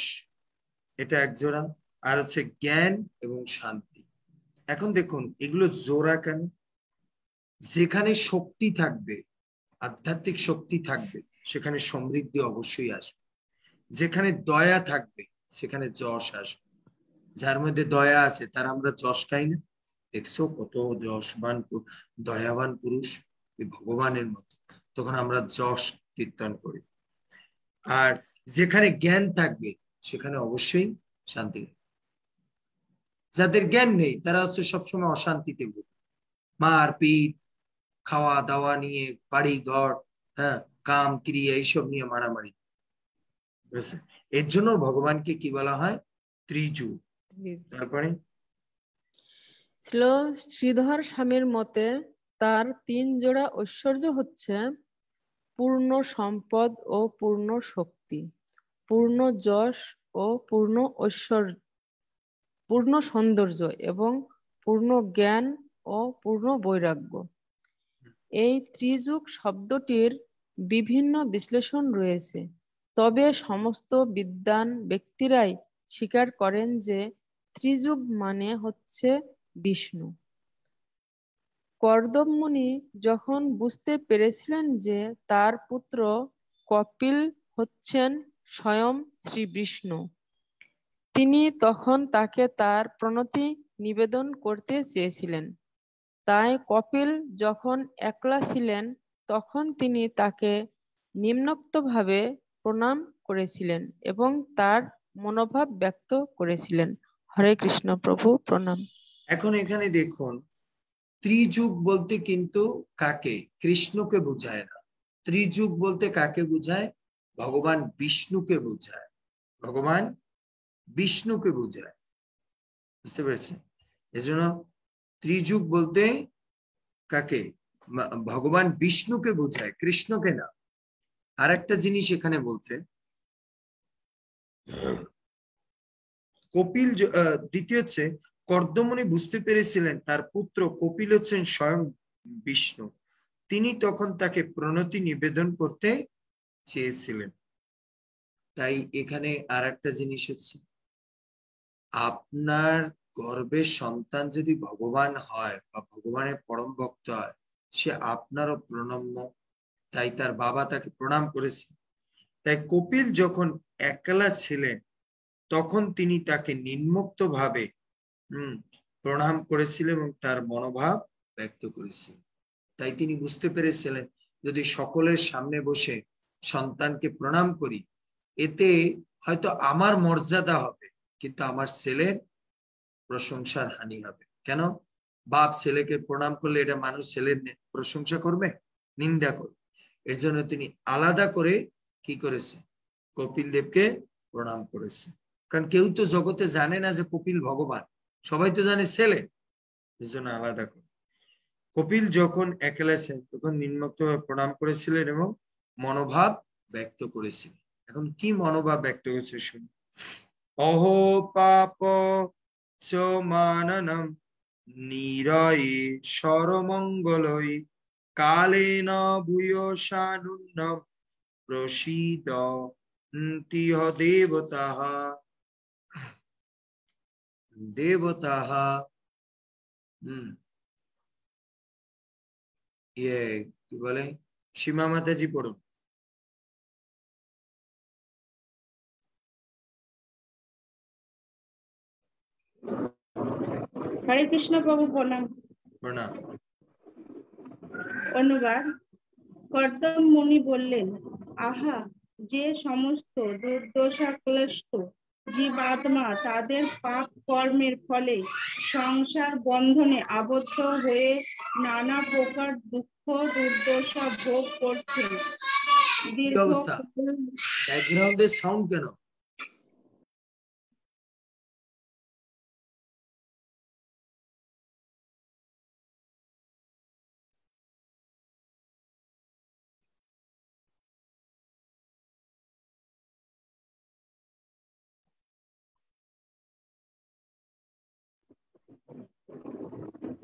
এটা এক জোড়া। আর হচ্ছে জ্ঞান এবং শান্তি। এখন দেখুন, এগুলো জোড়া কেন? যেখানে শক্তি থাকবে, আধ্যাত্মিক শক্তি থাকবে, সেখানে সমৃদ্ধি অবশ্যই আসবে। যেখানে দয়া থাকবে, সেখানে যশ আসবে। যার মধ্যে দয়া আছে, তার আমরা যশ খাই না। দেখছ কত যশবান দয়াবান পুরুষ ভগবানের মতো। তখন আমরা যশ কীর্তন করি। আর যেখানে জ্ঞান থাকবে, সেখানে অবশ্যই শান্তি। যাদের জ্ঞান নেই, তারা হচ্ছে সবসময় অশান্তিতে ভোগে। মারপিট খাওয়া দাওয়া নিয়ে বাড়ি ঘর হ্যাঁ কাম ক্রিয়া এইসব নিয়ে মারামারি? এর জন্য ভগবানকে কি বলা হয়? ত্রিযুগ। তারপরে? ছিল শ্রীধর স্বামীর মতে তার তিন জোড়া ঐশ্বর্য হচ্ছে পূর্ণ সম্পদ ও পূর্ণ শক্তি পূর্ণ যশ ও পূর্ণ ঐশ্বর্য পূর্ণ সৌন্দর্য এবং পূর্ণ জ্ঞান ও পূর্ণ বৈরাগ্য। এই ত্রিযুগ শব্দটির বিভিন্ন বিশ্লেষণ রয়েছে। তবে সমস্ত বিদ্বান ব্যক্তিরাই স্বীকার করেন যে ত্রিযুগ মানে হচ্ছে বিষ্ণু। কর্দম যখন বুঝতে পেরেছিলেন যে তার পুত্র কপিল হচ্ছেন স্বয়ং শ্রী বিষ্ণু তিনি তখন তাকে তার প্রণতি নিবেদন করতে চেয়েছিলেন। তাই কপিল যখন একলা ছিলেন, তখন তিনি তাকে নিম্নোক্তভাবে প্রণাম করেছিলেন এবং তার মনোভাব ব্যক্ত করেছিলেন। হরে কৃষ্ণ প্রভু, প্রণাম। এখন এখানে দেখুন, ত্রিযুগ বলতে কিন্তু কাকে? কৃষ্ণকে বুঝায় না। ত্রিযুগ বলতে কাকে বুঝায়? ভগবান বিষ্ণুকে বোঝায়। ভগবান বিষ্ণুকে বোঝায়। বুঝতে পেরেছেন? এজন্য ত্রিযুগ বলতে কাকে? ভগবান বিষ্ণুকে বোঝায়, কৃষ্ণকে না। আর একটা জিনিস এখানে বলছে। কপিল দ্বিতীয় হচ্ছে, কর্দমণি বুঝতে পেরেছিলেন তার পুত্র কপিল হচ্ছেন স্বয়ং বিষ্ণু। তিনি তখন তাকে প্রণতি নিবেদন করতে চেয়েছিলেন। তাই এখানে আর একটা জিনিস হচ্ছে, আপনার গর্ভের সন্তান যদি ভগবান হয় বা ভগবানের পরম ভক্ত হয়, সে আপনারও প্রণম্য। তাই তার বাবা তাকে প্রণাম করেছে। তাই কপিল যখন একলা ছিলেন, তখন তিনি তাকে নিম্মুক্ত ভাবে হম, প্রণাম করেছিলেন এবং তার মনোভাব ব্যক্ত করেছিলেন তাই তিনি বুঝতে পেরেছিলেন, যদি সকলের সামনে বসে সন্তানকে প্রণাম করি, এতে হয়তো আমার মর্যাদা হবে, কিন্তু আমার ছেলের প্রশংসার হানি হবে। কেন? বাপ ছেলেকে প্রণাম করলে এটা মানুষ ছেলের প্রশংসা করবে? নিন্দা করবে। এর জন্য তিনি আলাদা করে কি করেছে? কপিল দেবকে প্রণাম করেছে। কারণ কেউ তো জগতে জানে না যে কপিল ভগবান। সবাই তো জানে ছেলে। এর জন্য আলাদা করে। কপিল যখন একলা ছিলেন, তখন নিম্নোক্ত প্রণাম করেছিলেন এবং মনোভাব ব্যক্ত করেছিলেন। এখন কি মনোভাব ব্যক্ত করেছে শুনুন। অহো পাপ সমাননম নিরয়ে সরমঙ্গলই কালেন ভূয়সানুন্নম প্রসীদ তিহ দেবতাহ দেবতাহ হম ইয়ে কি বলে সীমা মাতাজি পড়ুন হরে কৃষ্ণ প্রভু প্রণাম। প্রণাম। অনুবাদ কর্দম মুনি বললেন আহা যে সমস্ত দুর্দশা ক্লেষ্ট জীবাত্মা তাদের পাপ কর্মের ফলে সংসার বন্ধনে আবদ্ধ হয়ে নানা প্রকার দুঃখ দুর্দশা ভোগ অবস্থা? ব্যাকগ্রাউন্ডের সাউন্ড কেন?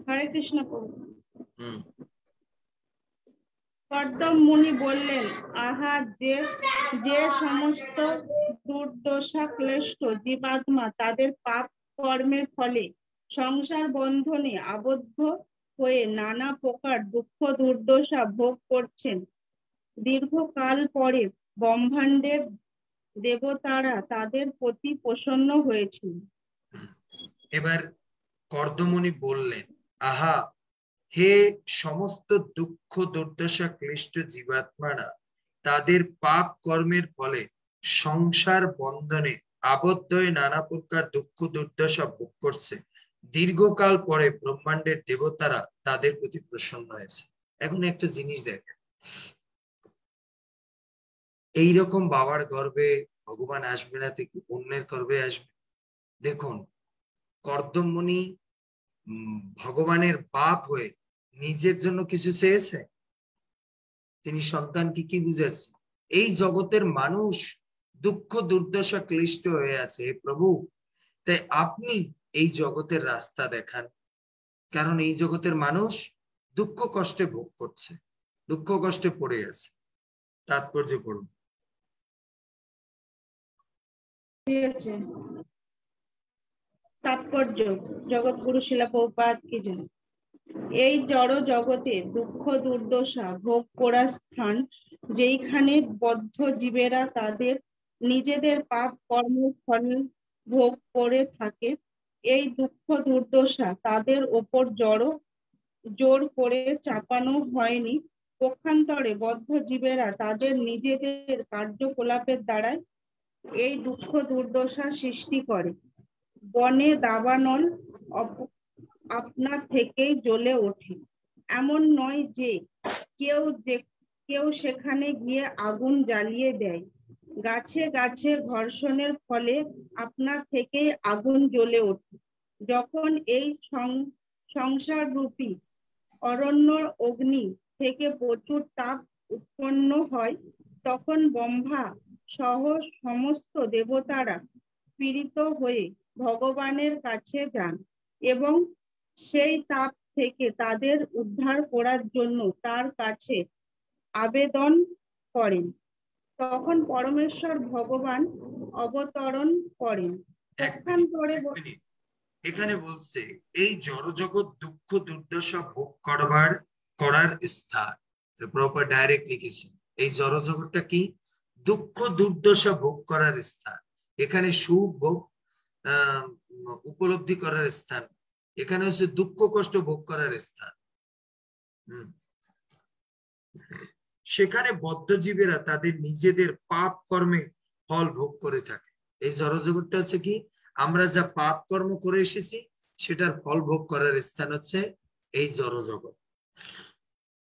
হরে কৃষ্ণ প্রভু। কর্দম মুনি বললেন আহা যে যে সমস্ত দুর্দশা ক্লেষ্ট জীবাত্মা তাদের পাপ কর্মের ফলে সংসার বন্ধনে আবদ্ধ হয়ে নানা প্রকার দুঃখ দুর্দশা ভোগ করছেন। দীর্ঘকাল পরে ব্রহ্মাণ্ডের দেবতারা তাদের প্রতি প্রসন্ন হয়েছিল এবার কর্দমণি বললেন আহা, হে সমস্ত দুঃখ দুর্দশা ক্লিষ্ট জীবাত্মারা, তাদের পাপ কর্মের ফলে সংসার বন্ধনে আবদ্ধ হয়ে নানা প্রকার দুঃখ দুর্দশা ভোগ করছে। দীর্ঘকাল পরে ব্রহ্মাণ্ডের দেবতারা তাদের প্রতি প্রসন্ন হয়েছে। এখন একটা জিনিস দেখেন। এইরকম বাবার গর্বে ভগবান আসবে না থেকে অন্যের গর্বে আসবে? দেখুন কর্দমণি ভগবানের বাপ হয়ে নিজের জন্য কিছু চেয়েছে? তিনি সন্তানকে কি বুঝেছে এই জগতের মানুষ দুঃখ, দুর্দশা, ক্লিষ্ট হয়ে আছে প্রভু। তাই আপনি এই জগতের রাস্তা দেখান। কারণ এই জগতের মানুষ দুঃখ, কষ্টে ভোগ করছে, দুঃখ, কষ্টে পড়ে আছে। তাৎপর্য পড়ুন। ঠিক আছে। তাৎপর্য জগৎগুরু শিলা প্রপাত কি জন্য এই জড় জগতে দুঃখ, দুর্দশা ভোগ করার স্থান যেইখানে বদ্ধ জীবেরা তাদের নিজেদের পাপ কর্ম ফল ভোগ করে থাকে, এই দুঃখ, দুর্দশা তাদের ওপর জড়, জোর করে চাপানো হয়নি। পক্ষান্তরে বদ্ধ জীবেরা তাদের নিজেদের কার্যকলাপের দ্বারাই এই দুঃখ, দুর্দশা সৃষ্টি করে। বনে দাবানল আপনা থেকেই জ্বলে ওঠে। এমন নয় যে কেউ কেউ সেখানে গিয়ে আগুন জ্বালিয়ে দেয়। গাছে গাছে ঘর্ষণের ফলে আপনা থেকেই আগুন জ্বলে ওঠে। যখন এই সংসার রূপী অরণ্য অগ্নি থেকে প্রচুর তাপ উৎপন্ন হয়, তখন ব্রহ্মা সহ সমস্ত দেবতারা পীড়িত হয়ে ভগবানের কাছে যান এবং সেই তাপ থেকে তাদের উদ্ধার করার জন্য তার কাছে আবেদন করেন। তখন পরমেশ্বর ভগবান অবতরণ করেন। এখানে বলছে এই জড়জগৎ দুঃখ দুর্দশা ভোগ করবার করার স্থান। প্রপার ডাইরেক্ট লিখেছে এই জড়জগৎটা কি? দুঃখ দুর্দশা ভোগ করার স্থান। এখানে সুখ ভোগ উপলব্ধি করার স্থান। এখানে হচ্ছে দুঃখ, কষ্ট ভোগ করার স্থান। সেখানে বদ্ধজীবীরা তাদের নিজেদের পাপ কর্মে ফল ভোগ করে থাকে। এই জড়জগৎটা হচ্ছে কি? আমরা যা পাপ কর্ম করে এসেছি, সেটার ফল ভোগ করার স্থান হচ্ছে এই জড়জগৎ।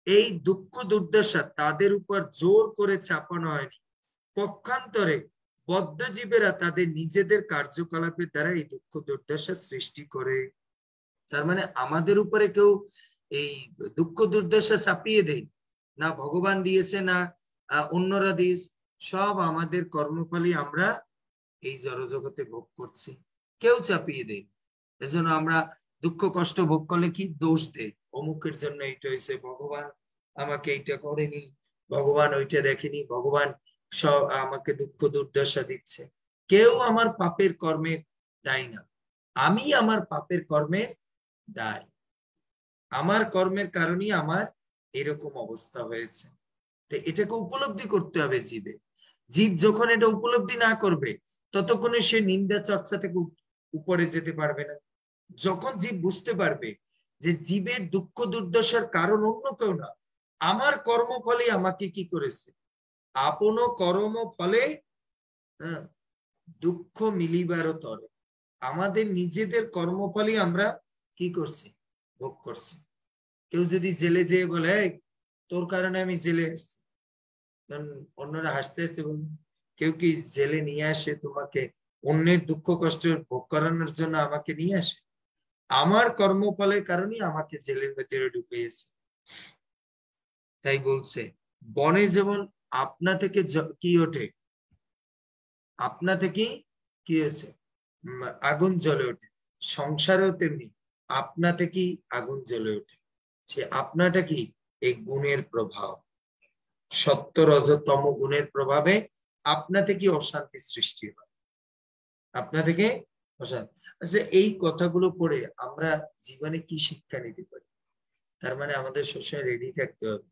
এই দুঃখ দুর্দশা তাদের উপর জোর করে চাপানো হয়নি। পক্ষান্তরে বদ্ধজীবেরা তাদের নিজেদের কার্যকলাপের দ্বারা এই দুঃখ দুর্দশা সৃষ্টি করে। তার মানে আমাদের উপরে কেউ এই দুঃখ দুর্দশা চাপিয়ে দেয় না। ভগবান দিয়েছে, না অন্যরা দিয়েছে। সব আমাদের কর্মফলই আমরা এই জড়জগতে ভোগ করছি। কেউ চাপিয়ে দেয় এজন্য আমরা দুঃখ কষ্ট ভোগ করলে কি দোষ দেয়? অমুকের জন্য এইটা হয়েছে, ভগবান আমাকে এইটা করেনি, ভগবান ওইটা দেখেনি, ভগবান সব আমাকে দুঃখ দুর্দশা দিচ্ছে। কেউ আমার পাপের কর্মের দায় না। আমি আমার পাপের কর্মের দায়। আমার কর্মের কারণেই আমার এরকম অবস্থা হয়েছে। তো এটাকে উপলব্ধি করতে হবে জীবে। জীব যখন এটা উপলব্ধি না করবে, ততক্ষণে সে নিন্দা চর্চা থেকে উপরে যেতে পারবে না। যখন জীব বুঝতে পারবে যে জীবের দুঃখ দুর্দশার কারণ অন্য কেউ না, আমার কর্মফলে আমাকে কি করেছে? আপন কর্ম ফলে দুঃখ মিলিবার তরে। আমাদের নিজেদের কর্মফলই আমরা কি করছি? ভোগ করছি। কেউ যদি জেলে যেয়ে বলে তোর কারণে আমি জেলে অন্যরা হাসতে হাসতে বলবে কেউ কি জেলে নিয়ে আসে তোমাকে? অন্যের দুঃখ কষ্ট ভোগ করানোর জন্য আমাকে নিয়ে আসে? আমার কর্মফলের কারণে আমাকে জেলের ভেতরে ঢুকিয়েছে। তাই বলছে, বনে যেমন আপনা থেকে কি ওঠে? আপনা থেকে কি হয়েছে? আগুন জ্বলে ওঠে। সংসারেও তেমনি আপনা থেকেই আগুন জ্বলে ওঠে। সে আপনাটা কি? এই গুণের প্রভাব। সত্য রজতম গুণের প্রভাবে আপনা থেকে অশান্তি সৃষ্টি হয়। আপনা থেকে অশান্তি। আচ্ছা এই কথাগুলো পড়ে আমরা জীবনে কি শিক্ষা নিতে পারি? তার মানে আমাদের সবসময় রেডি থাকতে হবে।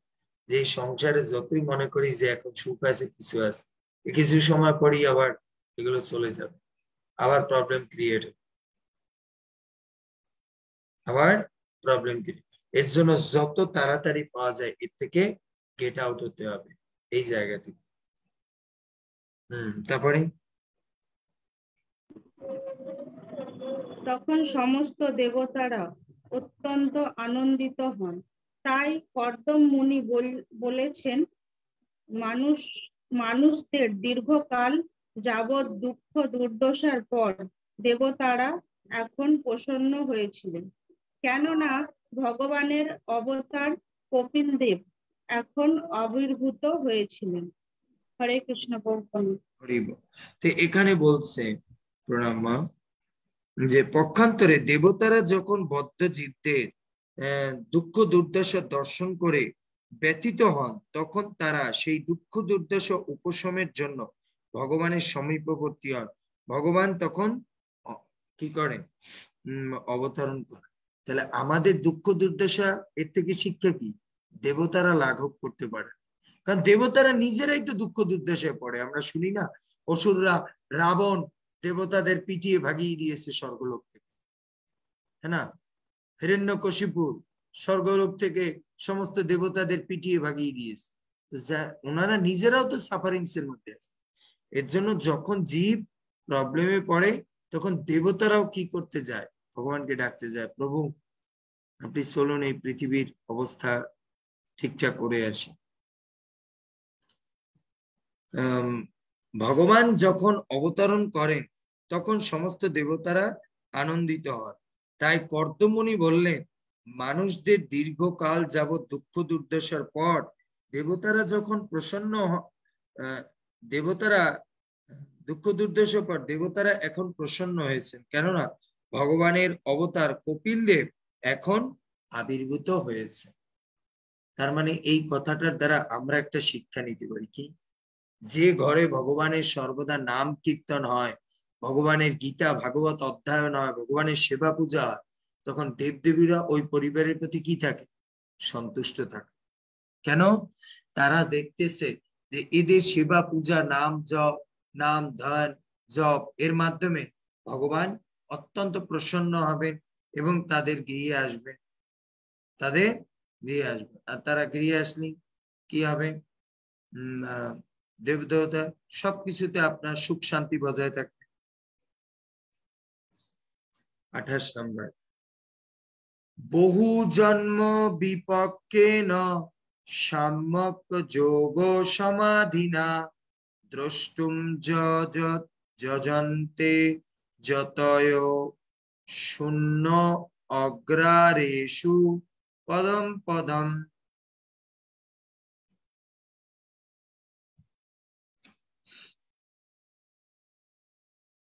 যে সংসারে যতই মনে করি যে এখন সুখ আছে, কিছু আছে, কিছু সময় পরই আবার এগুলো চলে যাবে। আবার প্রবলেম ক্রিয়েট হবে। আবার প্রবলেম ক্রিয়েট এর জন্য যত তাড়াতাড়ি পাওয়া যায়, এর থেকে গেট আউট হতে হবে এই জায়গা থেকে। হম, তারপরে? তখন সমস্ত দেবতারা অত্যন্ত আনন্দিত হন। তাই কর্দম মুনি বল- বলেছেন, মানুষ, মানুষদের দীর্ঘকাল যাবৎ দুঃখ দুর্দশার পর দেবতারা এখন প্রসন্ন হয়েছিলেন। কেননা ভগবানের অবতার কপিল দেব এখন আবির্ভূত হয়েছিলেন। হরে কৃষ্ণ তো এখানে বলছে, প্রণাম যে পক্ষান্তরে দেবতারা যখন বদ্ধ জীবদের দুঃখ দুর্দশা দর্শন করে ব্যথিত হন, তখন তারা সেই দুঃখ দুর্দশা উপশমের জন্য ভগবানের সমীপবর্তী হন। ভগবান তখন কি করেন? অবতরণ করেন। তাহলে আমাদের দুঃখ দুর্দশা, এর থেকে শিক্ষা কি? দেবতারা লাঘব করতে পারে কারণ দেবতারা নিজেরাই তো দুঃখ দুর্দশায় পড়ে। আমরা শুনি না, অসুররা রাবণ দেবতাদের পিটিয়ে ভাগিয়ে দিয়েছে স্বর্গলোক থেকে। হ্যাঁ না? হিরণ্যকশিপুর স্বর্গলোক থেকে সমস্ত দেবতাদের পিটিয়ে ভাগিয়ে দিয়েছে। যা- ওনারা নিজেরাও তো সাফারিংস এর মধ্যে আছে। এর জন্য যখন জীব প্রবলেমে পড়ে, তখন দেবতারাও কি করতে যায়? ভগবানকে ডাকতে যায়, প্রভু, আপনি চলুন এই পৃথিবীর অবস্থা ঠিকঠাক করে আসি। ভগবান যখন অবতরণ করেন, তখন সমস্ত দেবতারা আনন্দিত হন। তাই কর্দমণি বললেন, মানুষদের দীর্ঘকাল যাবৎ দুঃখ দুর্দশার পর দেবতারা যখন প্রসন্ন দেবতারা, দুঃখ দুর্দশার পর দেবতারা এখন প্রসন্ন হয়েছেন। কেননা ভগবানের অবতার কপিল দেব এখন আবির্ভূত হয়েছে। তার মানে এই কথাটার দ্বারা আমরা একটা শিক্ষা নিতে পারি কি? যে ঘরে ভগবানের সর্বদা নাম কীর্তন হয় ভগবানের গীতা, ভাগবত অধ্যয়ন হয়, ভগবানের সেবা পূজা হয়, তখন দেবদেবীরা ওই পরিবারের প্রতি কি থাকে? সন্তুষ্ট থাকে। কেন? তারা দেখতেছে যে এদের সেবা পূজা, নাম জপ, নাম ধ্যান জপ, এর মাধ্যমে ভগবান অত্যন্ত প্রসন্ন হবেন এবং তাদের গৃহে আসবেন। তাদের গৃহে আসবে আর তারা গৃহে আসলে কি হবে? উম দেবদেবতা সবকিছুতে আপনার সুখ শান্তি বজায় থাকবে। আঠাশ নম্বর। বহু জন্ম বিপক্ষে ন সাম্যক যোগ সমাধিনা দ্রষ্টুম যজত যজন্তে যতয় শূন্য অগ্রারেষু পদম পদম।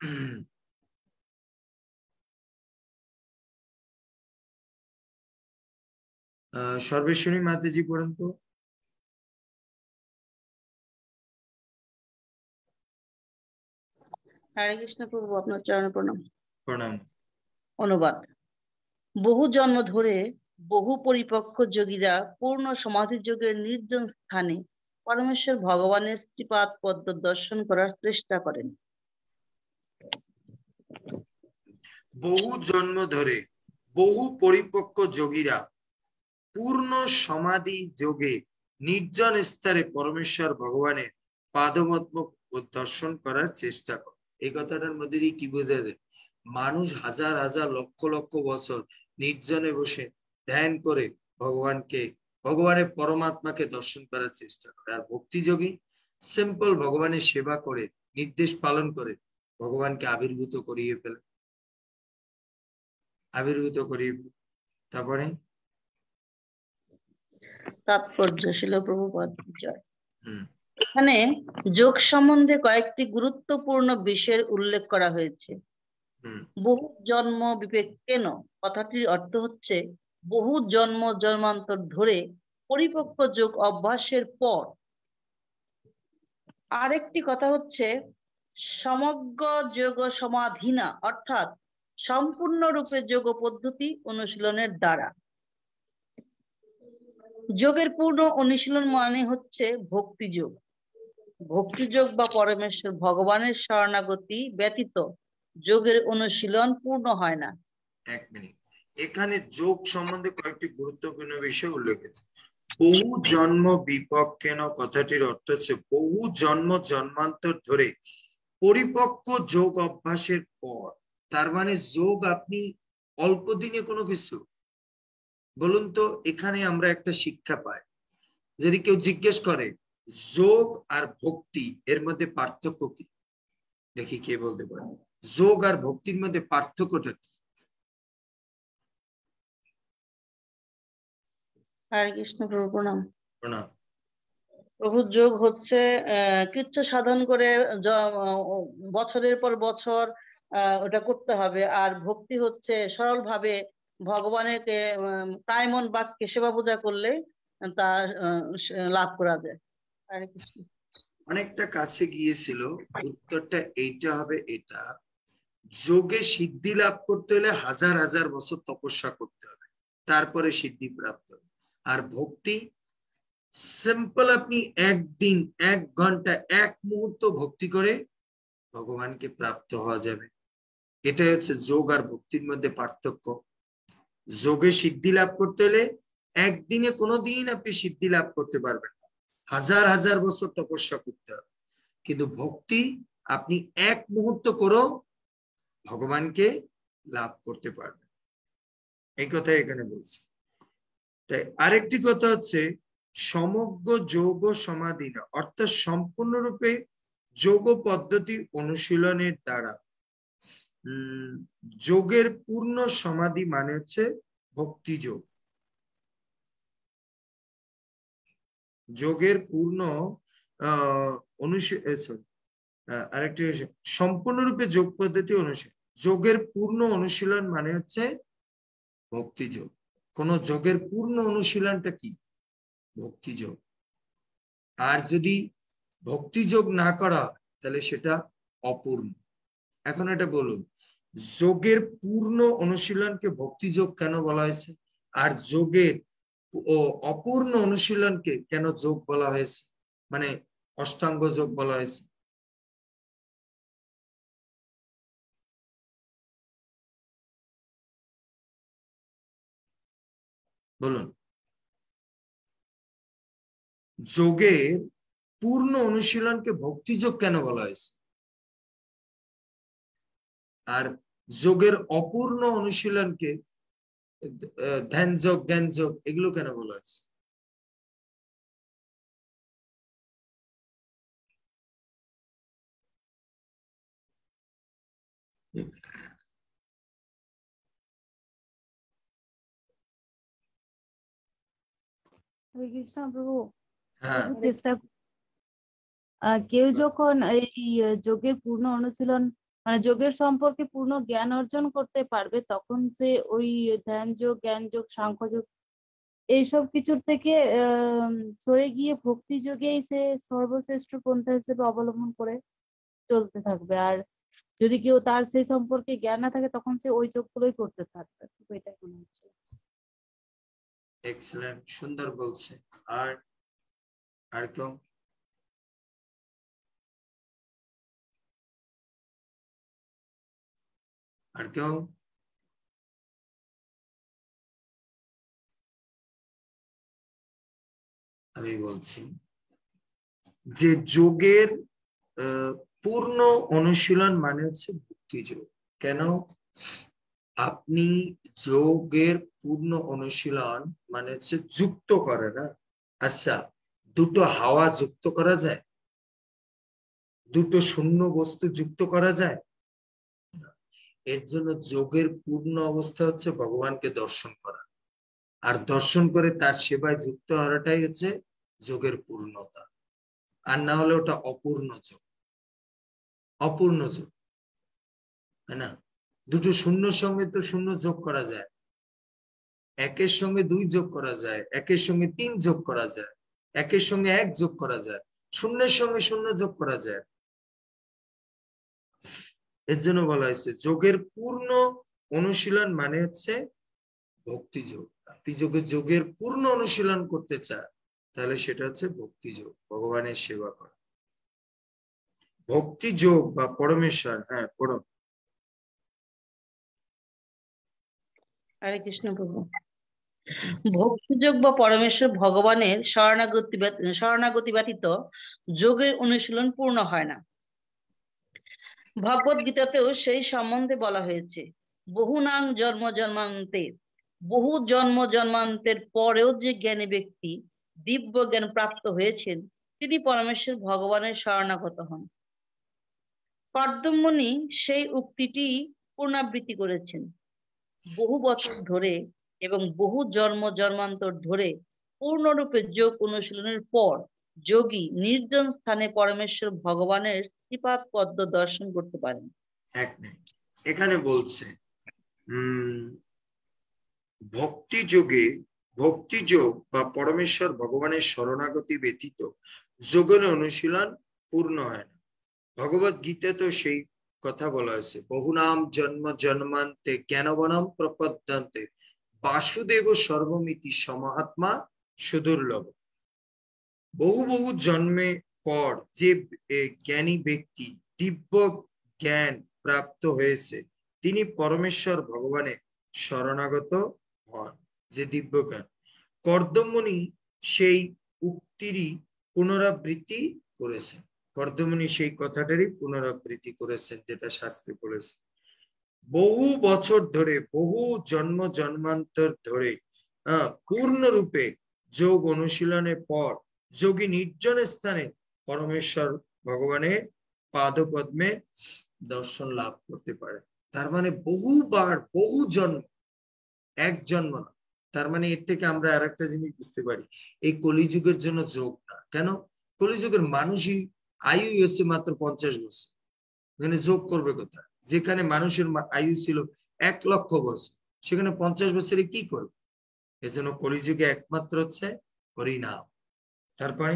আহ, সর্বেশ্বরী মাতাজি পড়েন তো হরে কৃষ্ণ প্রভু আপনার চরণ প্রণাম। প্রণাম। অনুবাদ। বহু জন্ম ধরে বহু পরিপক্ক যোগীরা পূর্ণ সমাধি যোগের নির্জন স্থানে পরমেশ্বর ভগবানের শ্রীপাদ পদ্ম দর্শন করার চেষ্টা করেন। বহু জন্ম ধরে বহু পরিপক্ক যোগীরা পূর্ণ সমাধি যোগে নির্জন স্তরে পরমেশ্বর ভগবানের পাদপদ্ম দর্শন করার চেষ্টা করে। এই কথাটার মধ্যে দিয়ে কি বোঝা যায়? মানুষ হাজার হাজার লক্ষ লক্ষ বছর নির্জনে বসে ধ্যান করে ভগবানকে, ভগবানের পরমাত্মাকে দর্শন করার চেষ্টা করে। আর ভক্তিযোগী সিম্পল ভগবানের সেবা করে, নির্দেশ পালন করে, ভগবানকে আবির্ভূত করিয়ে ফেলে। আবির্ভূত করিয়ে। তারপরে? তাৎপর্য শিল প্রভুপদ জয় এখানে যোগ সম্বন্ধে কয়েকটি গুরুত্বপূর্ণ বিষয়ের উল্লেখ করা হয়েছে। বহু জন্ম বিবেক কেন? কথাটির অর্থ হচ্ছে বহু জন্ম জন্মান্তর ধরে পরিপক্ক যোগ অভ্যাসের পর। আরেকটি কথা হচ্ছে সমগ্র যোগ সমাধিনা অর্থাৎ সম্পূর্ণরূপে যোগ পদ্ধতি অনুশীলনের দ্বারা। যোগের পূর্ণ অনুশীলন মানে হচ্ছে ভক্তিযোগ ভক্তিযোগ বা পরমেশ্বর ভগবানের শরণাগতি ব্যতীত যোগের অনুশীলন পূর্ণ হয় না। এক মিনিট। এখানে যোগ সম্বন্ধে কয়েকটি গুরুত্বপূর্ণ বিষয় উল্লেখ আছে। বহু জন্ম বিপক্ষেন কথাটির অর্থ হচ্ছে বহু জন্ম জন্মান্তর ধরে পরিপক্ক যোগ অভ্যাসের পর। তার মানে যোগ আপনি অল্প দিনে কোনো কিছু বলুন তো এখানে আমরা একটা শিক্ষা পাই। যদি কেউ জিজ্ঞেস করে যোগ আর ভক্তি এর মধ্যে পার্থক্য কি? দেখি কে বলতে পারে। যোগ আর ভক্তির মধ্যে পার্থক্যটা কি? হরে কৃষ্ণ প্রভু প্রণাম। প্রণাম। প্রভু যোগ হচ্ছে আহ কৃচ্ছ সাধন করে বছরের পর বছর আহ, ওটা করতে হবে। আর ভক্তি হচ্ছে সরল ভাবে ভগবানের প্রায় মন বাক্যে সেবা পূজা করলে তা লাভ করা যায়। অনেকটা কাছে গিয়েছিল, উত্তরটা এইটা হবে এটা। যোগে সিদ্ধি লাভ করতে হলে হাজার হাজার বছর তপস্যা করতে হবে, তারপরে সিদ্ধি প্রাপ্ত হবে। আর ভক্তি সিম্পল আপনি একদিন, এক ঘণ্টা, এক মুহূর্ত ভক্তি করে ভগবানকে প্রাপ্ত হওয়া যাবে। এটাই হচ্ছে যোগ আর ভক্তির মধ্যে পার্থক্য। যোগে সিদ্ধি লাভ করতে হলে একদিনে কোনোদিন আপনি সিদ্ধি লাভ করতে পারবেন না। হাজার হাজার বছর তপস্যা করতে হবে। কিন্তু ভক্তি আপনি এক মুহূর্ত করেও ভগবানকে লাভ করতে পারবেন এই কথাই এখানে বলছি। তাই আরেকটি কথা হচ্ছে, সমগ্র যোগ সমাধি না, অর্থাৎ সম্পূর্ণরূপে যোগ পদ্ধতি অনুশীলনের দ্বারা যোগের পূর্ণ সমাধি মানে হচ্ছে ভক্তি যোগ। যোগের পূর্ণ অনুশীলন আরেকটি সম্পূর্ণরূপে যোগ পদ্ধতি অনুশীলন যোগের পূর্ণ অনুশীলন মানে হচ্ছে ভক্তি যোগ। কোন যোগের পূর্ণ অনুশীলনটা কি? ভক্তি যোগ। আর যদি ভক্তি যোগ না করা তাহলে সেটা অপূর্ণ। এখন এটা বলুন যোগের পূর্ণ অনুশীলনকে ভক্তি যোগ কেন বলা হয়েছে? আর যোগের অপূর্ণ অনুশীলনকে কেন যোগ বলা হয়েছে? মানে অষ্টাঙ্গ যোগ বলা হয়েছে। বলুন। যোগের পূর্ণ অনুশীলনকে ভক্তিযোগ কেন বলা হয়েছে? আর যোগের অপূর্ণ অনুশীলনকে ধ্যান যোগ জ্ঞান যোগ এগুলো কেন বলা হয়েছে? প্রভু হ্যাঁ। চেষ্টা কেউ যখন এই যোগের পূর্ণ অনুশীলন মানে যোগের সম্পর্কে পূর্ণ জ্ঞান অর্জন করতে পারবে, তখন সে ওই ধ্যান যোগ, জ্ঞান যোগ, সাংখ্য যোগ এইসব কিছুর থেকে সরে গিয়ে ভক্তি যোগেই সে সর্বশ্রেষ্ঠ পন্থা হিসেবে অবলম্বন করে চলতে থাকবে। আর যদি কেউ তার সেই সম্পর্কে জ্ঞান না থাকে, তখন সে ওই যোগগুলোই করতে থাকবে। এটাই মনে হচ্ছে। এক্সেলেন্ট সুন্দর বলছে। আর আর কেউ? আর কেউ আমি বলছি যে যোগের পূর্ণ অনুশীলন মানে হচ্ছে ভক্তি যোগ। কেন? আপনি যোগের পূর্ণ অনুশীলন মানে হচ্ছে যুক্ত করে, না? আচ্ছা দুটো হাওয়া যুক্ত করা যায়? দুটো শূন্য বস্তু যুক্ত করা যায়। এর জন্য যোগের পূর্ণ অবস্থা হচ্ছে ভগবানকে দর্শন করা। আর দর্শন করে তার সেবায় যুক্ত হওয়াটাই হচ্ছে যোগের পূর্ণতা। আর না হলে ওটা অপূর্ণ যোগ। অপূর্ণ যোগ। তাই না? দুটো শূন্যর সঙ্গে তো শূন্য যোগ করা যায়। একের সঙ্গে দুই যোগ করা যায়, একের সঙ্গে তিন যোগ করা যায়, একের সঙ্গে এক যোগ করা যায়, শূন্যের সঙ্গে শূন্য যোগ করা যায়। এর জন্য বলা হয়েছে, যোগের পূর্ণ অনুশীলন মানে হচ্ছে ভক্তি যোগ আপনি যোগে যোগের পূর্ণ অনুশীলন করতে চান, তাহলে সেটা হচ্ছে ভক্তি যোগ ভগবানের সেবা করা। ভক্তি যোগ বা পরমেশ্বর হ্যাঁ পরম ভক্তিযোগ বা পরমেশ্বর ভগবানের শরণাগতি শরণাগতি ব্যতীত যোগের অনুশীলন পূর্ণ হয় না। ভগবত গীতাতেও সেই সম্বন্ধে বলা হয়েছে। বহু নাং জন্ম জন্মান্তে, বহু জন্ম জন্মান্তের পরেও যে জ্ঞানী ব্যক্তি দিব্য জ্ঞান প্রাপ্ত হয়েছেন, তিনি পরমেশ্বর ভগবানের শরণাগত হন। কর্দমণি সেই উক্তিটি পুনরাবৃত্তি করেছেন। বহু বছর ধরে এবং বহু জন্ম জন্মান্তর ধরে পূর্ণরূপে যোগ অনুশীলনের পর যোগী নির্জন স্থানে পরমেশ্বর ভগবানের শ্রীপাদ পদ্ম দর্শন করতে পারেন। এক এখানে বলছে ভক্তি যোগে, ভক্তি যোগ বা পরমেশ্বর ভগবানের শরণাগতি ব্যতীত যোগের অনুশীলন পূর্ণ হয় না। ভগবত গীতাতেও সেই কথা বলা হয়েছে, বহুনাম জন্ম জন্মান্তে জ্ঞানবনম প্রপদ্যন্তে বাসুদেব সর্বমিতি সমহাত্মা সুদুর্লভ। বহু বহু জন্মে পর যে জ্ঞানী ব্যক্তি দিব্য জ্ঞান প্রাপ্ত হয়েছে, তিনি পরমেশ্বর ভগবানের শরণাগত হন যে দিব্য জ্ঞান। কর্দমণি সেই উক্তিরই পুনরাবৃত্তি করেছেন। কর্দমণি সেই কথাটারই পুনরাবৃত্তি করেছেন যেটা শাস্ত্রে বলেছে। বহু বছর ধরে, বহু জন্ম জন্মান্তর ধরে পূর্ণরূপে যোগ অনুশীলনের পর যোগী নির্জন স্থানে পরমেশ্বর ভগবানের পাদপদ্মে দর্শন লাভ করতে পারে। তার মানে বহুবার, বহু জন্ম, এক জন্ম না। তার মানে এর থেকে আমরা আর একটা জিনিস বুঝতে পারি, এই কলিযুগের জন্য যোগ না। কেন? কলিযুগের মানুষই, আয়ু হচ্ছে মাত্র পঞ্চাশ বছর। এখানে যোগ করবে কোথায়? যেখানে মানুষের আয়ু ছিল এক লক্ষ বছর, সেখানে পঞ্চাশ বছরে কি করবে? এজন্য কলিযুগে একমাত্র হচ্ছে হরিনাম। তারপরে?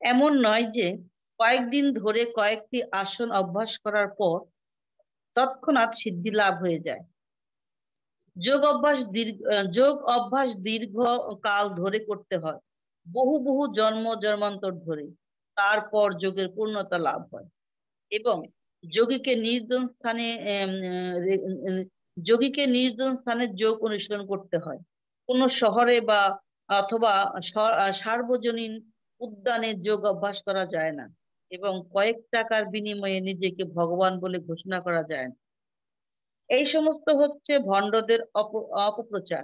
এমন নয় যে কয়েকদিন ধরে কয়েকটি আসন অভ্যাস করার পর তৎক্ষণাৎ সিদ্ধি লাভ হয়ে যায়। যোগ অভ্যাস দীর্ঘ যোগ অভ্যাস দীর্ঘ কাল ধরে করতে হয়। বহু বহু জন্ম, জন্মান্তর ধরে তারপর যোগের পূর্ণতা লাভ হয় এবং যোগীকে নির্জন স্থানে যোগীকে নির্জন স্থানে যোগ অনুশীলন করতে হয়। কোন শহরে বা অথবা সার্বজনীন উদ্যানে যোগ অভ্যাস করা যায় না এবং কয়েক টাকার বিনিময়ে নিজেকে ভগবান বলে ঘোষণা করা যায় না। এই সমস্ত হচ্ছে ভণ্ডদের অপপ্রচার।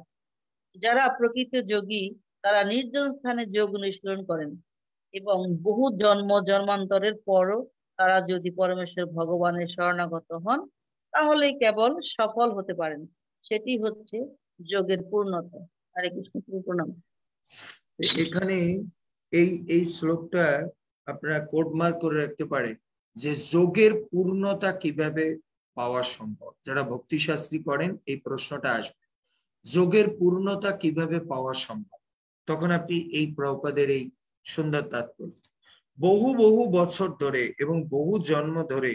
যারা প্রকৃত যোগী, তারা নির্জন স্থানে যোগ অনুশীলন করেন এবং বহু জন্ম জন্মান্তরের পরও তারা যদি পরমেশ্বর ভগবানের শরণাগত হন তাহলে কেবল সফল হতে পারেন। সেটি হচ্ছে যোগের পূর্ণতা। হরে কৃষ্ণ প্রণাম। এখানে এই এই শ্লোকটা আপনারা কোড মার্ক করে রাখতে পারে যে যোগের পূর্ণতা কীভাবে পাওয়া সম্ভব। যারা ভক্তিশাস্ত্রী করেন এই প্রশ্নটা আসবে। যোগের পূর্ণতা কীভাবে পাওয়া সম্ভব? তখন আপনি এই প্রপাদের এই সুন্দর তাৎপর্য। বহু বহু বছর ধরে এবং বহু জন্ম ধরে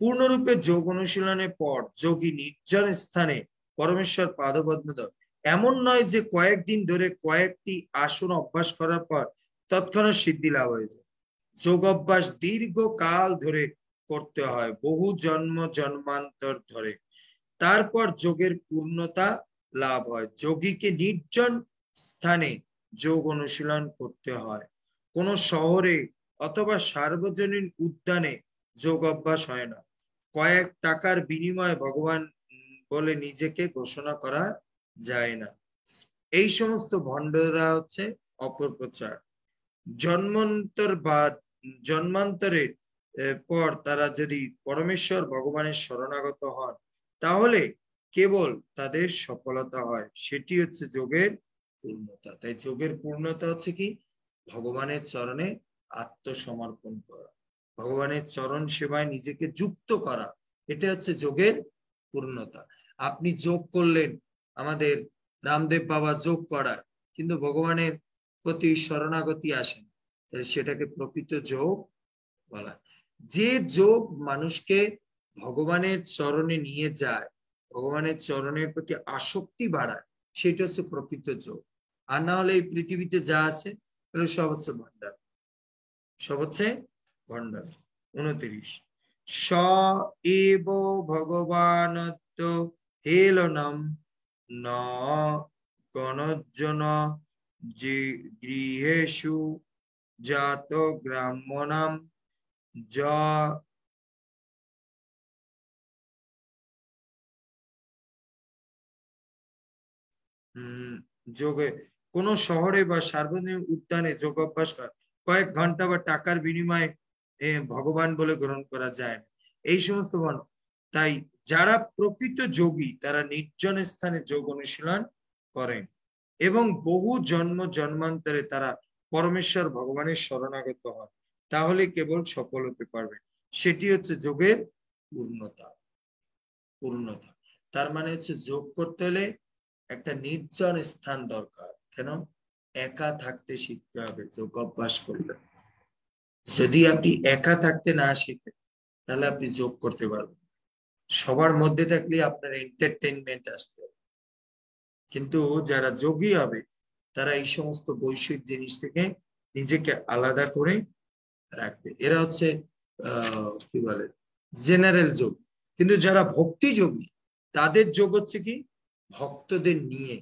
পূর্ণরূপে যোগ অনুশীলনের পর যোগী নির্জন স্থানে পরমেশ্বর পাদপদ্ম এমন নয় যে কয়েকদিন ধরে কয়েকটি আসন অভ্যাস করার পর তৎক্ষণাৎ সিদ্ধি লাভ হয়ে যায়। যোগ অভ্যাস দীর্ঘ কাল ধরে করতে হয়, বহু জন্ম জন্মান্তর ধরে। তারপর যোগের পূর্ণতা লাভ হয়। যোগীকে নির্জন স্থানে যোগ অনুশীলন করতে হয়। কোন শহরে অথবা সার্বজনীন উদ্যানে যোগ অভ্যাস হয় না। কয়েক টাকার বিনিময়ে ভগবান বলে নিজেকে ঘোষণা করা যায় না। এই সমস্ত ভণ্ডরা হচ্ছে অপপ্রচার জন্মান্তর বা জন্মান্তরের পর তারা যদি পরমেশ্বর ভগবানের শরণাগত হন, তাহলে কেবল তাদের সফলতা হয়। সেটি হচ্ছে যোগের পূর্ণতা। তাই যোগের পূর্ণতা হচ্ছে কি? ভগবানের চরণে আত্মসমর্পণ করা। ভগবানের চরণ সেবায় নিজেকে যুক্ত করা। এটা হচ্ছে যোগের পূর্ণতা। আপনি যোগ করলেন আমাদের রামদেব বাবা যোগ করার, কিন্তু ভগবানের প্রতি শরণাগতি আসেন তাহলে সেটাকে প্রকৃত যোগ বলা। যে যোগ মানুষকে ভগবানের চরণে নিয়ে যায়, ভগবানের চরণের প্রতি আসক্তি বাড়ায়, সেটা হচ্ছে প্রকৃত যোগ। আর না হলে এই পৃথিবীতে যা আছে, তাহলে সব হচ্ছে ভণ্ডার। সব হচ্ছে ভণ্ডার। উনত্রিশ। স এব ভগবানত্ব হেলনম ন গণজন গৃহেষু জাত গ্রাম্যনাম যোগে কোন শহরে বা সার্বজনীন উদ্যানে যোগ অভ্যাস কর। কয়েক ঘণ্টা বা টাকার বিনিময়ে ভগবান বলে গ্রহণ করা যায় না। এই সমস্ত বর্ণ। তাই যারা প্রকৃত যোগী, তারা নির্জন স্থানে যোগ অনুশীলন করেন। এবং বহু জন্ম জন্মান্তরে তারা পরমেশ্বর ভগবানের শরণাগত হন। তাহলে কেবল সফল হতে পারবে। সেটি হচ্ছে যোগের পূর্ণতা। পূর্ণতা। তার মানে হচ্ছে যোগ করতে হলে একটা নির্জন স্থান দরকার। কেন? একা থাকতে শিখতে হবে, যোগ অভ্যাস করলে যদি আপনি একা থাকতে না শিখেন, তাহলে আপনি যোগ করতে পারবেন সবার মধ্যে থাকলে আপনার এন্টারটেনমেন্ট আসতে হবে। কিন্তু যারা যোগী হবে, তারা এই সমস্ত বৈশ্বিক জিনিস থেকে নিজেকে আলাদা করে রাখবে। এরা হচ্ছে কি বলে জেনারেল যোগ। কিন্তু যারা ভক্তি যোগী, তাদের যোগ হচ্ছে কি? ভক্তদের নিয়ে।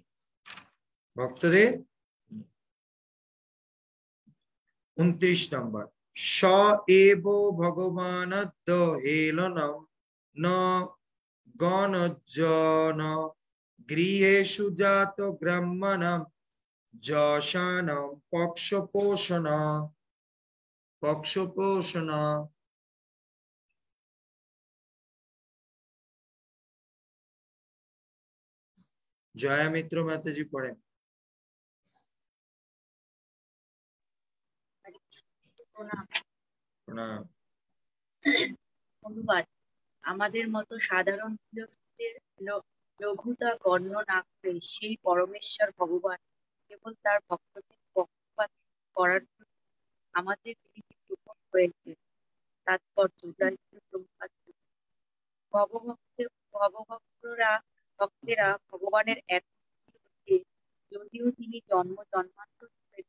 ভক্তদের উনত্রিশ নম্বর। স এব ভগবান ন গণজন গৃহেষু জাত গ্রাম্যনাম যশান পক্ষপোষণ পক্ষপোষণ জয়া মিত্র মাতাজি পড়েন প্রণাম অনুবাদ আমাদের মতো সাধারণ গৃহস্থদের ল- লঘুতা গণ্য না করে সেই পরমেশ্বর ভগবান কেবল তার ভক্তদের পক্ষপাত করার জন্য আমাদের পৃথিবী গ্রহণ হয়েছে তাৎপর্য ভগভক্ত ভগভক্তরা ভক্তেরা ভগবানের এক যদিও তিনি জন্ম জন্মান্তর ধরে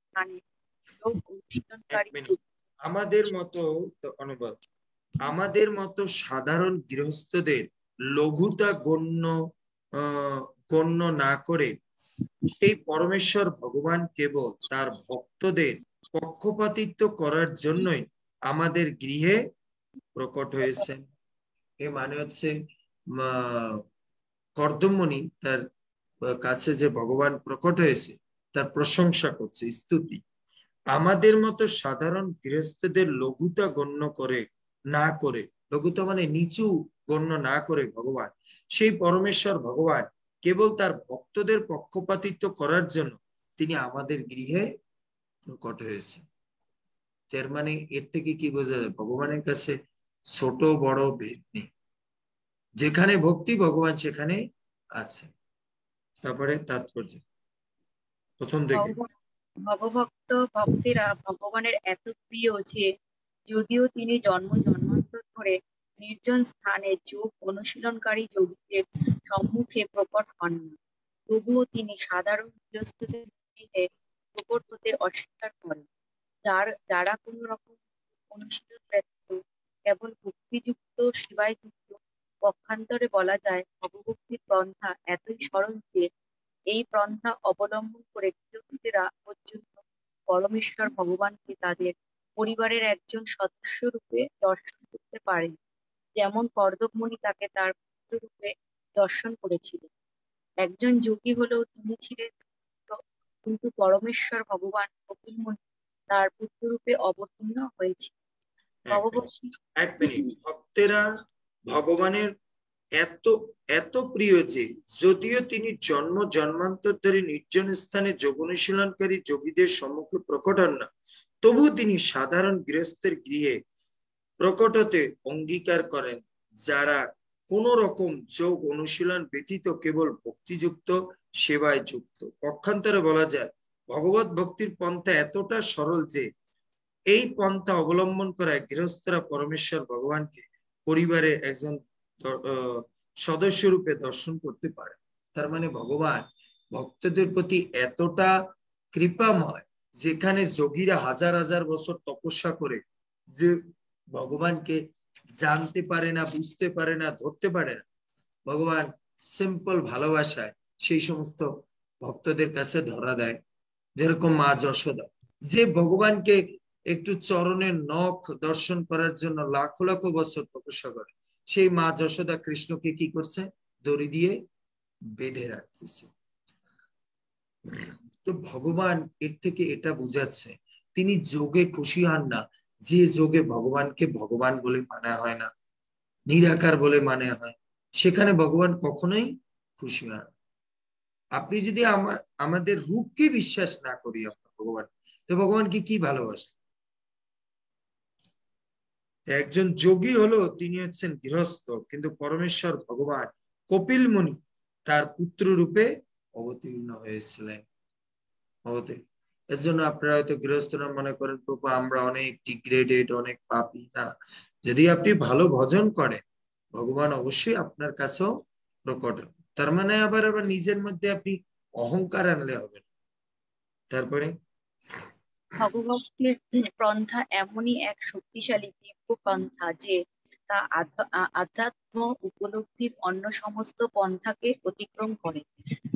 স্থানে যোগ অনুশীলনকারী আমাদের মতো অনুবাদ। আমাদের মতো সাধারণ গৃহস্থদের লঘুতা গণ্য গণ্য না করে সেই পরমেশ্বর ভগবান কেবল তার ভক্তদের পক্ষপাতিত্ব করার জন্যই আমাদের গৃহে প্রকট হয়েছেন। এ মানে হচ্ছে কর্দমণি তার কাছে যে ভগবান প্রকট হয়েছে, তার প্রশংসা করছে, স্তুতি। আমাদের মতো সাধারণ গৃহস্থদের লঘুতা গণ্য করে না করে। লঘুতা মানে নিচু গণ্য না করে ভগবান। সেই পরমেশ্বর ভগবান কেবল তার ভক্তদের পক্ষপাতিত্ব করার জন্য তিনি আমাদের গৃহে প্রকট হয়েছে তার মানে এর থেকে কি বোঝা যায়? ভগবানের কাছে ছোট, বড় ভেদ নেই। যেখানে ভক্তি, ভগবান সেখানে আছে। তারপরে তাৎপর্য। প্রথম থেকে। ভগভক্ত ভক্তেরা ভগবানের এত প্রিয় যে যদিও তিনি জন্ম ধরে নির্জন স্থানে যোগ অনুশীলনকারী যোগীদের সম্মুখে প্রকট হন না। তবুও তিনি সাধারণ গৃহস্থদের গৃহে প্রকট হতে অস্বীকার করেন। যার, যারা কোন রকম অনুশীলন ব্যতীত কেবল ভক্তিযুক্ত সেবায় যুক্ত পক্ষান্তরে বলা যায় ভগভক্তির পন্থা এতই সরল যে এই পন্থা অবলম্বন করে গৃহস্থীরা পর্যন্ত পরমেশ্বর ভগবানকে তাদের পরিবারের একজন সদস্য রূপে দর্শন করতে পারেন যেমন কর্দমণি তাকে তার পুত্র রূপে দর্শন করেছিলেন। একজন যোগী হলেও তিনি ছিলেন কিন্তু পরমেশ্বর ভগবান কপিলমণি তার পুত্র রূপে অবতীর্ণ হয়েছিল এক মিনিট, ভক্তেরা ভগবানের এত এত প্রিয় যে যদিও তিনি জন্ম জন্মান্তর ধরে নির্জন স্থানে যোগ অনুশীলনকারী যোগীদের সম্মুখে প্রকট হন না তবু তিনি সাধারণ গৃহস্থের গৃহে প্রকট হতে অঙ্গীকার করেন, যারা কোন রকম যোগ অনুশীলন ব্যতীত কেবল ভক্তিযুক্ত সেবায় যুক্ত। পক্ষান্তরে বলা যায়, ভগবত ভক্তির পন্থা এতটা সরল যে, এই পন্থা অবলম্বন করায় গৃহস্থরা পরমেশ্বর ভগবানকে পরিবারের একজন সদস্য রূপে দর্শন করতে পারে। তার মানে ভগবান ভক্তদের প্রতি এতটা কৃপাময়, যেখানে যোগীরা হাজার হাজার বছর তপস্যা করে, যে ভগবানকে জানতে পারে না, বুঝতে পারে না, ধরতে পারে না। ভগবান সিম্পল ভালোবাসায় সেই সমস্ত ভক্তদের কাছে ধরা দেয়, যেরকম মা যশোদা। যে ভগবানকে একটু চরণের নখ দর্শন করার জন্য লাখো লাখো বছর তপস্যা করে, সেই মা যশোদা কৃষ্ণকে কি করছে? দড়ি দিয়ে বেঁধে রাখতেছে। তো ভগবান এর থেকে এটা বুঝাচ্ছে, তিনি যোগে খুশি হন না। যে যোগে ভগবানকে ভগবান বলে মানা হয় না, নিরাকার বলে মানে হয়, সেখানে ভগবান কখনোই খুশি না। আপনি যদি আমার, আমাদের রূপকে বিশ্বাস না করি আমরা ভগবান, তো ভগবানকে কি ভালোবাসে একজন যোগী হলো, তিনি হচ্ছেন গৃহস্থ, কিন্তু পরমেশ্বর ভগবান কপিল মুনি তার পুত্র রূপে অবতীর্ণ হয়েছিলেন অবতীর্ণ এর জন্য আপনারা হয়তো গৃহস্থরা মনে করেন, প্রভু, আমরা অনেক ডিগ্রেডেড অনেক পাপি না। যদি আপনি ভালো ভজন করেন, ভগবান অবশ্যই আপনার কাছেও প্রকট তার মানে আবার আবার নিজের মধ্যে আপনি অহংকার আনলে হবে না। তারপরে? ভগভক্তির পন্থা এমনই এক শক্তিশালী দিব্য পন্থা যে তা আধ্যাত্ম উপলব্ধির অন্য সমস্ত পন্থাকে অতিক্রম করে।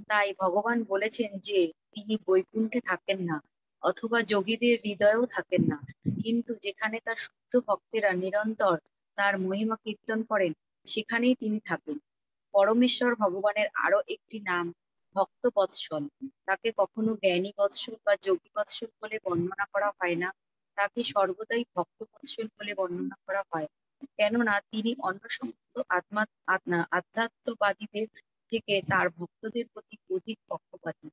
তাই ভগবান বলেছেন যে, তিনি বৈকুণ্ঠে থাকেন না, অথবা যোগীদের হৃদয়েও থাকেন না। কিন্তু যেখানে তার শুদ্ধ ভক্তেরা নিরন্তর তার মহিমা কীর্তন করেন, সেখানেই তিনি থাকেন। পরমেশ্বর ভগবানের আরও একটি নাম ভক্ত বৎসল তাকে কখনো জ্ঞানী বৎসল বা যোগী বৎসল বলে বর্ণনা করা হয় না। তাকে সর্বদাই ভক্ত বৎসল বলে বর্ণনা করা হয়। কেননা তিনি অন্য সমস্ত আত্মা, আধ্যাত্মবাদীদের থেকে তার ভক্তদের প্রতি অধিক পক্ষপাতী।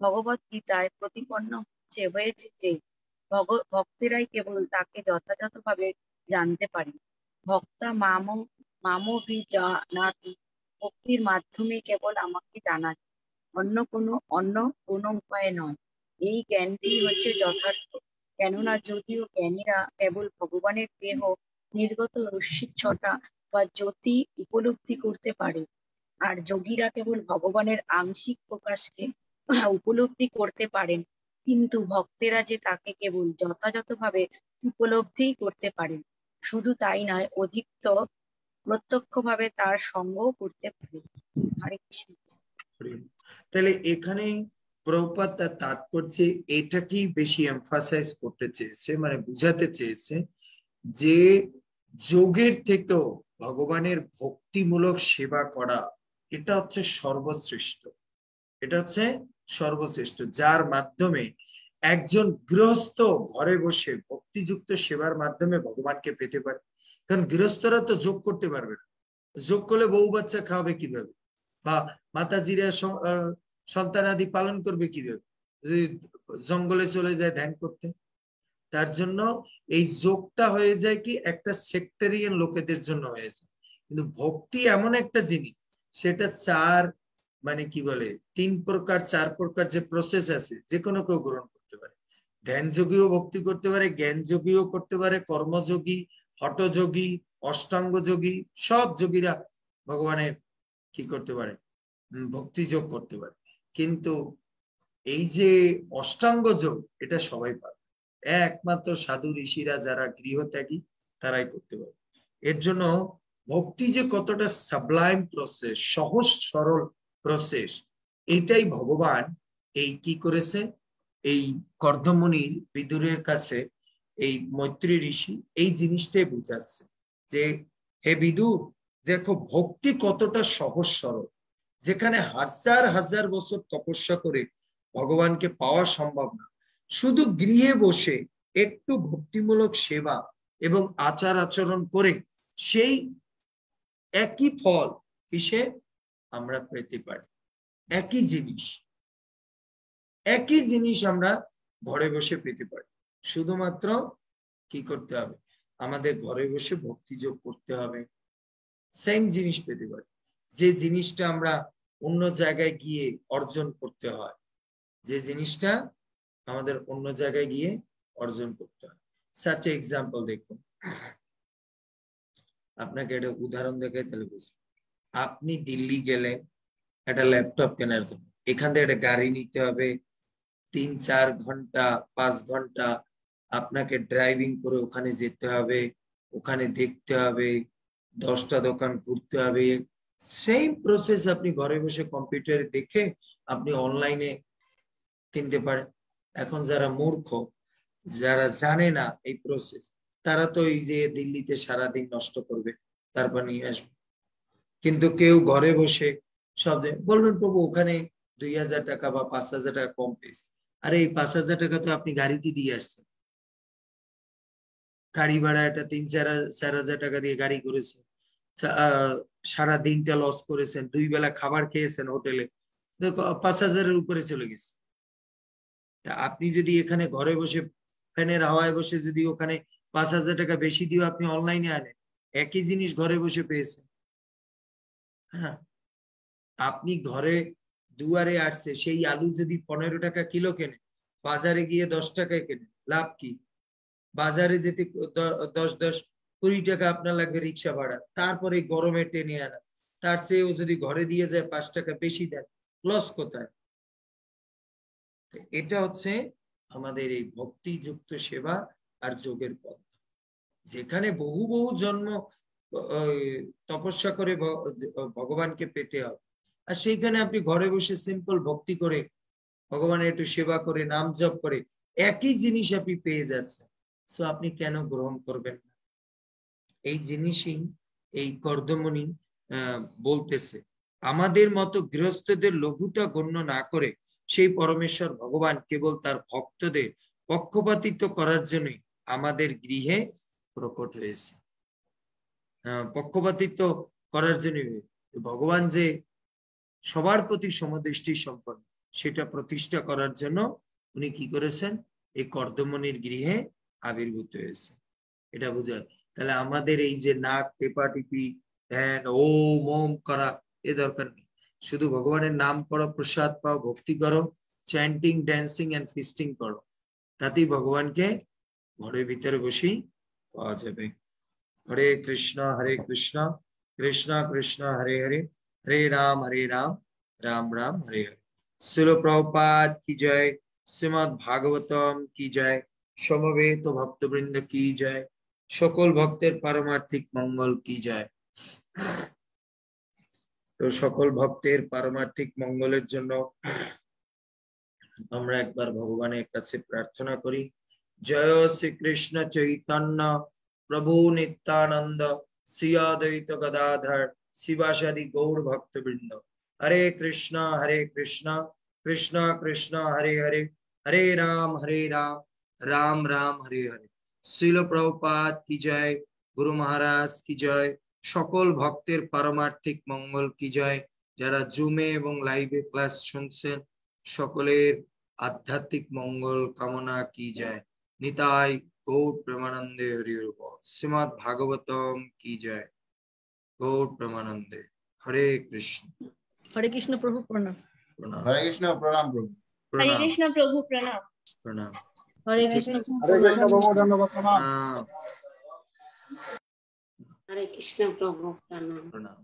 ভগবত গীতায় প্রতিপন্ন হচ্ছে হয়েছে যে, ভগ- ভক্তেরাই কেবল তাকে যথাযথভাবে জানতে পারে। ভক্তা মাম মামভি জানাতি ভক্তির মাধ্যমে কেবল আমাকে জানা অন্য কোনো অন্য কোনো উপায় নয়। এই জ্ঞানটি হচ্ছে যথার্থ। কেননা যদিও জ্ঞানীরা কেবল ভগবানের দেহ নির্গত রশ্মির ছটা বা জ্যোতি উপলব্ধি করতে পারে। আর যোগীরা কেবল ভগবানের আংশিক প্রকাশকে উপলব্ধি করতে পারেন, কিন্তু ভক্তেরা যে তাকে কেবল যথাযথভাবে উপলব্ধি করতে পারেন, শুধু তাই নয়, অধিকত প্রত্যক্ষভাবে তার সঙ্গও করতে পারে। হরে কৃষ্ণ। তাহলে এখানে প্রভুপাত তার তাৎপর্যে এটাকেই বেশি এমফাসাইজ করতে চেয়েছে মানে বুঝাতে চেয়েছে যে যোগের থেকেও ভগবানের ভক্তিমূলক সেবা করা এটা হচ্ছে সর্বশ্রেষ্ঠ। এটা হচ্ছে সর্বশ্রেষ্ঠ যার মাধ্যমে একজন গৃহস্থ ঘরে বসে ভক্তিযুক্ত সেবার মাধ্যমে ভগবানকে পেতে পারে। কারণ গৃহস্থরা তো যোগ করতে পারবে না। যোগ করলে বউ বাচ্চা খাওয়াবে কীভাবে? বা মাতাজিরা স- আহ, সন্তানাদি পালন করবে কীভাবে? যদি জঙ্গলে চলে যায় ধ্যান করতে। তার জন্য এই যোগটা হয়ে যায় কি একটা সেক্টরিয়ান লোকেদের জন্য হয়ে যায়। কিন্তু ভক্তি এমন একটা জিনিস, সেটা চার মানে কি বলে, তিন প্রকার, চার প্রকার যে প্রসেস আছে যে কোনো কেউ গ্রহণ করতে পারে। ধ্যান যোগীও ভক্তি করতে পারে জ্ঞান যোগীও করতে পারে, কর্মযোগী হটযোগী অষ্টাঙ্গ যোগী সব যোগীরা ভগবানের কি করতে পারে ভক্তি যোগ করতে পারে। কিন্তু এই যে অষ্টাঙ্গ যোগ এটা সবাই পারে একমাত্র সাধু ঋষিরা যারা গৃহত্যাগী, তারাই করতে পারে। এর জন্য ভক্তি যে কতটা সাবলাইম প্রসেস সহজ, সরল প্রসেস এটাই ভগবান এই কি করেছে? এই কর্দমণির বিদুরের কাছে, এই মৈত্রী ঋষি এই জিনিসটাই বুঝাচ্ছে যে, হে বিদুর, দেখো ভক্তি কতটা সহজ, সরল। যেখানে হাজার হাজার বছর তপস্যা করে ভগবানকে পাওয়া সম্ভব না। শুধু গৃহে বসে একটু ভক্তিমূলক সেবা এবং আচার আচরণ করে সেই একই ফল কিসে আমরা পেতে পারি? একই জিনিস। একই জিনিস আমরা ঘরে বসে পেতে পারি। শুধুমাত্র কি করতে হবে? আমাদের ঘরে বসে ভক্তিযোগ করতে হবে। সেম জিনিস পেতে পারি। যে জিনিসটা আমরা অন্য জায়গায় গিয়ে অর্জন করতে হয়, যে জিনিসটা আমাদের অন্য জায়গায় গিয়ে অর্জন করতে হয়। সাচ এক্সাম্পল দেখুন। আপনাকে একটা উদাহরণ দেখাই, তাহলে বুঝবেন। আপনি দিল্লি গেলেন একটা ল্যাপটপ কেনার জন্য। এখান থেকে একটা গাড়ি নিতে হবে। তিন, চার ঘণ্টা, পাঁচ ঘণ্টা আপনাকে ড্রাইভিং করে ওখানে যেতে হবে। ওখানে দেখতে হবে। দশটা দোকান ঘুরতে হবে। সেম প্রসেস আপনি ঘরে বসে কম্পিউটারে দেখে আপনি অনলাইনে কিনতে পারেন। এখন যারা মূর্খ, যারা জানে না এই প্রসেস তারা তো এই যে দিল্লিতে সারাদিন নষ্ট করবে, তারপর নিয়ে আসবে। কিন্তু কেউ ঘরে বসে সব বলবেন প্রভু, ওখানে দুই হাজার টাকা বা পাঁচ হাজার টাকা কম পেয়েছে। আরে এই পাঁচ হাজার টাকা তো আপনি গাড়িতে দিয়ে আসছেন। গাড়ি ভাড়া এটা তিন, চার চার হাজার টাকা দিয়ে গাড়ি করেছে সারা দিনটা লস করেছেন, দুই বেলা খাবার খেয়েছেন হোটেলে পাঁচ হাজারের উপরে চলে গেছে। তা আপনি যদি এখানে ঘরে বসে ফ্যানের হাওয়ায় বসে যদি ওখানে পাঁচ হাজার টাকা বেশি দিয়ে আপনি অনলাইনে আনেন, একই জিনিস ঘরে বসে পেয়েছেন। হ্যাঁ? আপনি ঘরে দুয়ারে আসছে, সেই আলু যদি পনেরো টাকা কিলো কেনে বাজারে গিয়ে দশ টাকায় কেনে লাভ কি? বাজারে যেতে দশ দশ, কুড়ি টাকা আপনার লাগবে রিক্সা ভাড়া, তারপরে গরমে টেনে আনা। তার চেয়েও যদি ঘরে দিয়ে যায়, পাঁচ টাকা বেশি দেন লস কোথায়? এটা হচ্ছে আমাদের এই ভক্তিযুক্ত সেবা আর যোগের পথ। যেখানে বহু বহু জন্ম তপস্যা করে ভগবানকে পেতে হবে। আর সেইখানে আপনি ঘরে বসে সিম্পল ভক্তি করে ভগবানের একটু সেবা করে, নাম জপ করে, একই জিনিস আপনি পেয়ে যাচ্ছেন। সো আপনি কেন গ্রহণ করবেন না? এই জিনিসই এই কর্দমণি বলতেছে। আমাদের মতো গৃহস্থদের লঘুতা গণ্য না করে সেই পরমেশ্বর ভগবান কেবল তার ভক্তদের পক্ষপাতিত্ব করার জন্যই আমাদের গৃহে প্রকট হয়েছে। পক্ষপাতিত্ব করার জন্য ভগবান যে সবার প্রতি সমদৃষ্টি সম্পন্ন, সেটা প্রতিষ্ঠা করার জন্য উনি কি করেছেন? এই কর্দমনির গৃহে আবির্ভূত হয়েছে। এটা বোঝায়। তাহলে আমাদের এই যে নাক টেপা টিপি, ধ্যান, ওম ওম করা এ দরকার নেই। শুধু ভগবানের নাম করো, প্রসাদ পাও, ভক্তি করো চ্যান্টিং ড্যান্সিং এন্ড ফিস্টিং করো। তাতেই ভগবানকে ঘরের ভিতরে বসেই পাওয়া যাবে। হরে কৃষ্ণ হরে কৃষ্ণ কৃষ্ণ কৃষ্ণ, হরে হরে হরে রাম হরে রাম রাম রাম, হরে হরে। শিল কি জয়? শ্রীমদ ভাগবতম, কি জয়? সমবেত ভক্তবৃন্দ, কি জয়? সকল ভক্তের পারমার্থিক মঙ্গল, কি জয়? সকল ভক্তের পারমার্থিক মঙ্গলের জন্য আমরা একবার ভগবানের কাছে প্রার্থনা করি। জয় শ্রীকৃষ্ণ চৈতন্য, প্রভু নিত্যানন্দ শ্রী গদাধর শিবাসাদি গৌর ভক্তবৃন্দ। হরে কৃষ্ণ হরে কৃষ্ণ কৃষ্ণ কৃষ্ণ, হরে হরে হরে রাম হরে রাম রাম রাম, হরে হরে। শিল প্রভুপাত কি জয়, গুরু মহারাজ কি জয় সকল ভক্তের পারমার্থিক মঙ্গল কি জয়? যারা জুমে এবং লাইভে ক্লাস শুনছেন সকলের আধ্যাত্মিক মঙ্গল কামনা কি যায় নিতাই গৌর প্রেমানন্দে হরি হরি বল। শ্রীমদ ভাগবতম কি জয়? গৌর প্রেমানন্দে। হরে কৃষ্ণ। হরে কৃষ্ণ প্রভু প্রণাম। প্রণাম। হরে কৃষ্ণ প্রণাম প্রভু। হরে প্রণাম। কৃষ্ণ প্রভু প্রণাম। প্রণাম। হরে কৃষ্ণ। হরে কৃষ্ণ প্রভু ধন্যবাদ প্রণাম। প্রণাম। হরে কৃষ্ণ প্রভু প্রণাম। প্রণাম।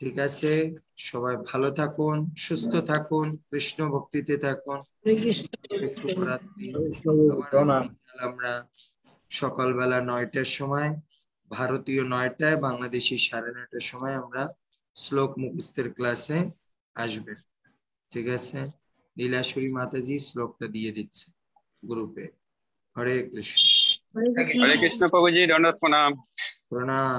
ঠিক আছে সবাই ভালো থাকুন সুস্থ থাকুন কৃষ্ণ ভক্তিতে থাকুন। আমরা সকালবেলা নয়টার সময় ভারতীয় নয়টায় বাংলাদেশি সাড়ে নয়টার সময় আমরা শ্লোক মুখস্থের ক্লাসে আসবে। ঠিক আছে? লীলাশ্বরী মাতাজি শ্লোকটা দিয়ে দিচ্ছে গ্রুপে। হরে কৃষ্ণ। হরে কৃষ্ণ হরে কৃষ্ণ প্রভুজি দণ্ডত প্রণাম প্রণাম